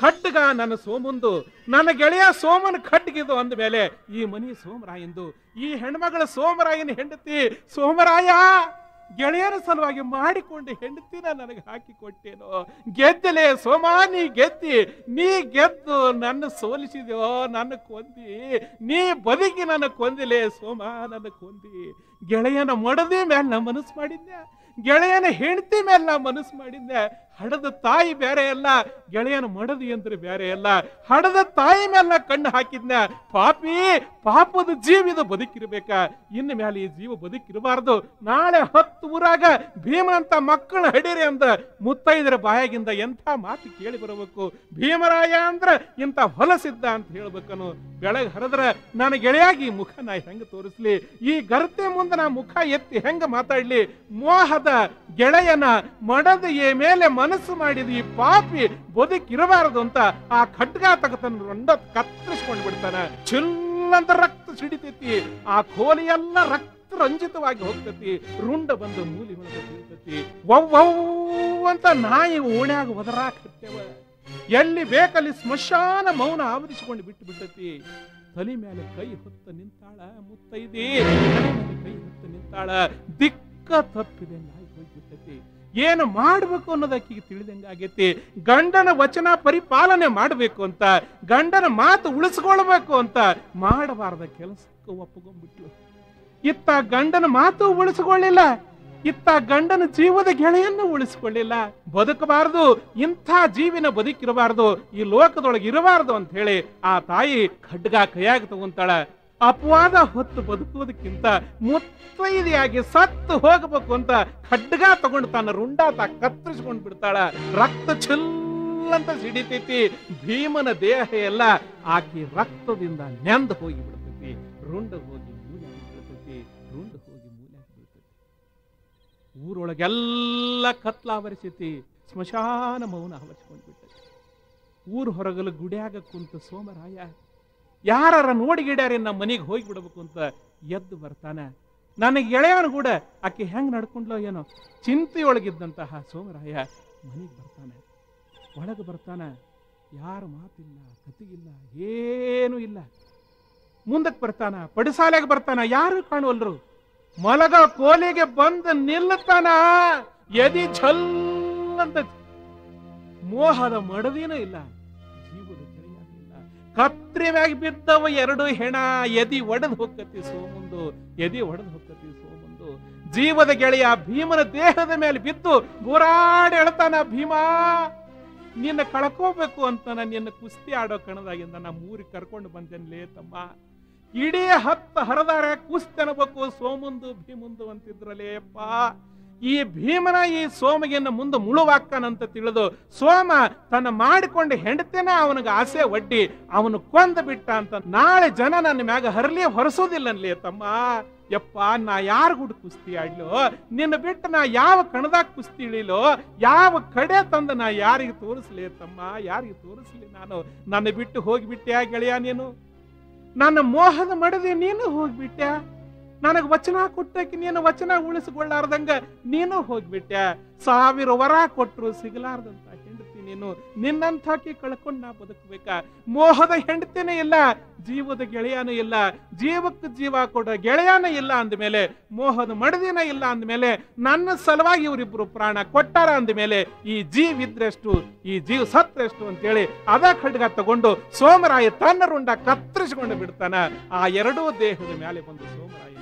ಖಡ್ಗ ನನ್ನ ಸೋಮುಂದು. ನನ್ನ ಗೆಳೆಯ ಸೋಮನ ಖಡ್ಗಿದು ಅಂದ ಮೇಲೆ, ಈ ಮನಿ ಸೋಮರಾಯಂದು ಈ ಹೆಣ್ಮಗಳ ಸೋಮರಾಯನ ಹೆಂಡತಿ? ಸೋಮರಾಯ, ಗೆಳೆಯರ ಸಲುವಾಗಿ ಮಾಡಿಕೊಂಡು ಹೆಂಡತಿನ ನನಗೆ ಹಾಕಿ ಕೊಟ್ಟೇನೋ. ಗೆದ್ದಲೆ ಸೋಮ, ನೀ ಗೆದ್ದಿ, ನೀ ಗೆದ್ದು ನನ್ನ ಸೋಲಿಸಿದೋ ನನ್ನ ಕೊಂದಿ. ನೀ ಬದುಕಿ ನನ್ನ ಕೊಂದಿಲೆ ಸೋಮ, ನನ್ನ ಕೊಂದಿ. ಗೆಳೆಯನ ಮಡದಿ ಮೇಲೆ ನಾ ಮನಸ್ಸು ಮಾಡಿದ್ದೆ. ಗೆಳೆಯನ ಹೆಂಡತಿ ಮೇಲೆ ನಾ ಮನಸ್ಸು ಮಾಡಿದ್ದೆ. ಹಡದ ತಾಯಿ ಬೇರೆ ಅಲ್ಲ, ಗೆಳೆಯನ ಮಡದಿ ಅಂದ್ರೆ ಬೇರೆ ಅಲ್ಲ. ಹಡದ ತಾಯಿ ಮೇಲೆ ಕಣ್ಣು ಹಾಕಿದ್ನ, ಪಾಪಿ, ಪಾಪದ ಜೀವ ಇದು ಬದುಕಿರ್ಬೇಕ. ಇನ್ನು ಮೇಲೆ ಈ ಜೀವ ಬದುಕಿರಬಾರ್ದು. ನಾಳೆ ಹತ್ತು ಊರಾಗ ಭೀಮ ಅಂತ ಮಕ್ಕಳು ಹಡಿರಿ ಅಂತ ಮುತ್ತೈದರ ಬಾಯಾಗಿಂದ ಎಂಥ ಮಾತು ಕೇಳಿ ಬರಬೇಕು? ಭೀಮರಾಯ ಅಂದ್ರ ಇಂಥ ಹೊಲಸಿದ್ದ ಅಂತ ಹೇಳ್ಬೇಕನು. ಬೆಳಗ್ಗೆ ಹರಿದ್ರ ನಾನು ಗೆಳೆಯಾಗಿ ಮುಖ ನಾ ಹೆಂಗ ತೋರಿಸ್ಲಿ? ಈ ಗರ್ತೆ ಮುಂದೆ ನಾ ಮುಖ ಎತ್ತಿ ಹೆಂಗ ಮಾತಾಡ್ಲಿ? ಮೋಹದ ಗೆಳೆಯನ ಮಡದ ಮೇಲೆ ಮೇಲೆ ಮನಸ್ಸು ಮಾಡಿದ ಈ ಪಾಪಿ ಬದುಕಿರಬಾರದು ಅಂತ ಆ ಖಡ್ಗ ತಗತನ ರಂಡ ಕತ್ತರಿಸ್ಕೊಂಡು ಬಿಡ್ತಾನೆ. ಚಿಲ್ಲಂತ ರಕ್ತ ಸಿಡಿತೈತಿ. ಆ ಕೋಲಿ ಎಲ್ಲ ರಕ್ತ ರಂಜಿತವಾಗಿ ಹೋಗ್ತತಿ. ರುಂಡ ಬಂದು ಮೂಲಿ ಬಂದು ಬೀಳ್ತತಿ. ಅಂತ ನಾಯಿ ಓಣ್ಯಾಗ ಒದರಾಕತ್ತೇವ ಎಲ್ಲಿ ಬೇಕಲ್ಲಿ ಸ್ಮಶಾನ ಮೌನ ಆವರಿಸಿಕೊಂಡು ಬಿಟ್ಟು ಬಿಟ್ಟತಿ ತಲೆ ಮೇಲೆ ಕೈ ಹೊತ್ತ ನಿಂತಾಳ, ಮುತ್ತೈದಿ. ಕೈ ಹೊತ್ತ ನಿಂತಾಳ. ದಿಕ್ಕ ತಪ್ಪಿದೆ ಏನು ಮಾಡ್ಬೇಕು ತಿಳಿದಂಗೆ ತಿಳಿದಂಗಾಗೈತಿ ಗಂಡನ ವಚನ ಪರಿಪಾಲನೆ ಮಾಡಬೇಕು ಅಂತ, ಗಂಡನ ಮಾತು ಉಳಿಸ್ಕೊಳ್ಬೇಕು ಅಂತ ಮಾಡಬಾರದ ಕೆಲಸಕ್ಕೆ ಒಪ್ಪಗೊಂಡ್ಬಿಟ್ಲು ಇತ್ತ ಗಂಡನ ಮಾತು ಉಳಿಸ್ಕೊಳ್ಳಿಲ್ಲ, ಇತ್ತ ಗಂಡನ ಜೀವದ ಗೆಳೆಯನ್ನು ಉಳಿಸ್ಕೊಳ್ಳಿಲ್ಲ. ಬದುಕಬಾರದು, ಇಂಥ ಜೀವಿನ ಬದುಕಿರಬಾರದು, ಈ ಲೋಕದೊಳಗೆ ಇರಬಾರದು ಅಂತ ಹೇಳಿ ಆ ತಾಯಿ ಖಡ್ಗ ಕೈಯಾಗಿ ತಗೊಂತಾಳ. ಅಪವಾದ ಹೊತ್ತು ಬದುಕುವುದಕ್ಕಿಂತ ಮುತ್ತೈದೆಯಾಗಿ ಸತ್ತು ಹೋಗಬೇಕು ಅಂತ ಖಡ್ಗ ತಗೊಂಡು ತನ್ನ ರುಂಡಾತ ಕತ್ತರಿಸ್ಕೊಂಡು ಬಿಡ್ತಾಳ. ರಕ್ತ ಚಲ್ಲಂತ ಸಿಡಿತೈತಿ. ಭೀಮನ ದೇಹ ಎಲ್ಲ ಆಕಿ ರಕ್ತದಿಂದ ನೆಂದು ಹೋಗಿ ಬಿಡ್ತೈತಿ. ರುಂಡ ಹೋಗಿ ಮೂಲೆ ರುಂಡ ಹೋಗಿ ಮೂಲೆ ಬೀಳ್ತೈತಿ ಊರೊಳಗೆಲ್ಲ ಕತ್ಲಾವರಿಸೈತಿ ಸ್ಮಶಾನ ಮೌನ ಆವರಿಸ್ಕೊಂಡು ಬಿಟ್ಟೈತಿ ಊರ್ ಹೊರಗಲು ಗುಡಿಯಾಗ ಕುಂತ ಸೋಮರಾಯ ಯಾರ ನೋಡಿಗಿಡ್ಯಾರ ನಮ್ಮ ಮನೆಗೆ ಹೋಗಿ ಬಿಡ್ಬೇಕು ಅಂತ ಎದ್ದು ಬರ್ತಾನೆ. ನನಗೆ ಗೆಳೆಯವನು ಕೂಡ ಆಕೆ ಹೆಂಗೆ ನಡ್ಕೊಂಡ್ಲೋ ಏನೋ. ಚಿಂತೆಯೊಳಗಿದ್ದಂತಹ ಸೋಮರಾಯ ಮನೆಗೆ ಬರ್ತಾನೆ. ಒಳಗೆ ಬರ್ತಾನೆ. ಯಾರ ಮಾತಿಲ್ಲ ಕತಿಗಿಲ್ಲ ಏನೂ ಇಲ್ಲ. ಮುಂದಕ್ಕೆ ಬರ್ತಾನ, ಪಡಿಸಾಲೆಗೆ ಬರ್ತಾನ. ಯಾರು ಕಾಣುವಲ್ರು? ಮಲಗ ಕೋಲಿಗೆ ಬಂದು ನಿಲ್ಲತಾನ ಎದಿ ಛಲ್ ಅಂತ ಮೋಹದ ಮಡದಿನೂ ಇಲ್ಲ. ಮ್ಯಾಗ ಬಿದ್ದವ ಎರಡು ಹೆಣ, ಎದಿ ಒಡೆದು ಹೋಗ್ತತಿ ಸೋಮುಂದು, ಎದಿ ಒಡೆದು ಹೋಗ್ತತಿ ಸೋಮುಂದು. ಜೀವದ ಗೆಳೆಯ ಭೀಮನ ದೇಹದ ಮೇಲೆ ಬಿದ್ದು ಬೋರಾಡಿ ಹೇಳ್ತಾನ ಭೀಮಾ. ನಿನ್ನ ಕಳ್ಕೋಬೇಕು ಅಂತ ನಾನು ನಿನ್ನ ಕುಸ್ತಿ ಆಡೋ ಕಣದಾಗಿಂದ ನಾ ಊರಿಗೆ ಕರ್ಕೊಂಡು ಬಂದೇನ್ಲೇ ತಮ್ಮ. ಇಡೀ ಹತ್ತು ಹರದಾರ ಕುಸ್ತಿ ಅನ್ಬೇಕು ಸೋಮುಂದು, ಭೀಮುಂದು ಅಂತಿದ್ರಲೇ ಅಪ್ಪ. ಈ ಭೀಮನ ಈ ಸೋಮಗಿನ ಮುಂದೆ ಮುಳುವಾಕ್ಕನಂತ ತಿಳಿದು ಸೋಮ ತನ್ನ ಮಾಡಿಕೊಂಡು ಹೆಂಡತಿನ ಅವನಿಗೆ ಆಸೆ ಒಡ್ಡಿ ಅವನು ಕೊಂದು ಬಿಟ್ಟ ಅಂತ ನಾಳೆ ಜನ ನನ್ನ ಮ್ಯಾಗ ಹರಲಿ ಹೊರಸೋದಿಲ್ಲನ್ಲಿ ತಮ್ಮ. ಯಪ್ಪ, ನಾ ಯಾರ ಗುಡ್ ಕುಸ್ತಿ ಆಡ್ಲೋ? ನಿನ್ನ ಬಿಟ್ಟು ನಾ ಯಾವ ಕಣದಾಗ ಕುಸ್ತಿ ಇಳಿಲೋ, ಯಾವ ಕಡೆ ತಂದು ನಾ ಯಾರಿಗೆ ತೋರಿಸ್ಲಿ ತಮ್ಮ? ಯಾರಿಗೆ ತೋರಿಸ್ಲಿ ನಾನು? ನನ್ನ ಬಿಟ್ಟು ಹೋಗಿಬಿಟ್ಟೆ ಗೆಳೆಯ ನೀನು? ನನ್ನ ಮೋಹದ ಮಡದಿ ನೀನು ಹೋಗ್ಬಿಟ್ಟ್ಯಾ ನನಗ್ ವಚನ ಕೊಟ್ಟಕ್ಕೆ ನೀನು ವಚನ ಉಳಿಸಿಕೊಳ್ಳಾರ್ದಂಗ ನೀನು ಹೋಗ್ಬಿಟ್ಟೆ ಸಾವಿರ ವರ ಕೊಟ್ಟರು ಸಿಗಲಾರ್ದಂತ ಹೆಂಡತಿ ನೀನು. ನಿನ್ನಂಥಾಕಿ ಕಳ್ಕೊಂಡು ನಾ ಬದುಕಬೇಕಾ? ಮೋಹದ ಹೆಂಡತಿನೇ ಇಲ್ಲ, ಜೀವದ ಗೆಳೆಯನೂ ಇಲ್ಲ, ಜೀವಕ್ಕೆ ಜೀವ ಕೊಡೋ ಗೆಳೆಯನೇ ಇಲ್ಲ ಅಂದಮೇಲೆ, ಮೋಹದ ಮಡದಿನ ಇಲ್ಲ ಅಂದಮೇಲೆ, ನನ್ನ ಸಲುವಾಗಿ ಇವರಿಬ್ರು ಪ್ರಾಣ ಕೊಟ್ಟಾರ ಅಂದಮೇಲೆ, ಈ ಜೀವ ಇದ್ರೆಷ್ಟು ಈ ಜೀವ ಸತ್ರೆಷ್ಟು ಅಂತೇಳಿ ಅದ ಖಡ್ಗ ತಗೊಂಡು ಸೋಮರಾಯ ತನ್ನ ರುಂಡ ಕತ್ತರಿಸಿಕೊಂಡು ಬಿಡ್ತಾನ. ಆ ಎರಡೂ ದೇಹದ ಮೇಲೆ ಬಂದು ಸೋಮರಾಯ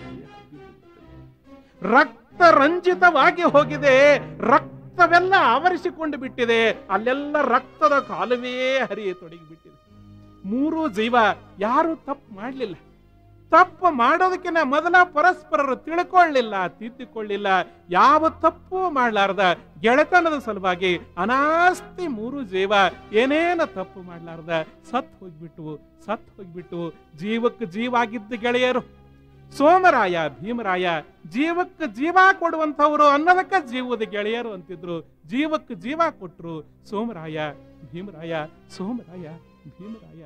ರಕ್ತ ರಂಜಿತವಾಗಿ ಹೋಗಿದೆ. ರಕ್ತವೆಲ್ಲ ಆವರಿಸಿಕೊಂಡು ಬಿಟ್ಟಿದೆ. ಅಲ್ಲೆಲ್ಲ ರಕ್ತದ ಕಾಲುವೆ ಹರಿಯ ಬಿಟ್ಟಿದೆ ಮೂರು ಜೀವ ಯಾರು ತಪ್ಪು ಮಾಡಲಿಲ್ಲ. ತಪ್ಪು ಮಾಡೋದಕ್ಕಿಂತ ಮೊದಲ ಪರಸ್ಪರರು ತಿಳ್ಕೊಳ್ಳಿಲ್ಲ, ತಿದ್ದಿಕೊಳ್ಳಿಲ್ಲ. ಯಾವ ತಪ್ಪು ಮಾಡಲಾರದ ಗೆಳೆತನದ ಸಲುವಾಗಿ ಅನಾಸ್ತಿ ಮೂರು ಜೀವ ಏನೇನ ತಪ್ಪು ಮಾಡಲಾರದ ಸತ್ ಹೋಗ್ಬಿಟ್ಟು ಸತ್ ಹೋಗ್ಬಿಟ್ಟು ಜೀವಕ್ಕೆ ಜೀವಾಗಿದ್ದ ಗೆಳೆಯರು. ಸೋಮರಾಯ, ಭೀಮರಾಯ, ಜೀವಕ್ಕೆ ಜೀವ ಕೊಡುವಂಥವ್ರು ಅನ್ನೋದಕ್ಕ ಜೀವದ ಗೆಳೆಯರು ಅಂತಿದ್ರು. ಜೀವಕ್ಕೆ ಜೀವ ಕೊಟ್ರು ಸೋಮರಾಯ, ಭೀಮರಾಯ ಸೋಮರಾಯ, ಭೀಮರಾಯ.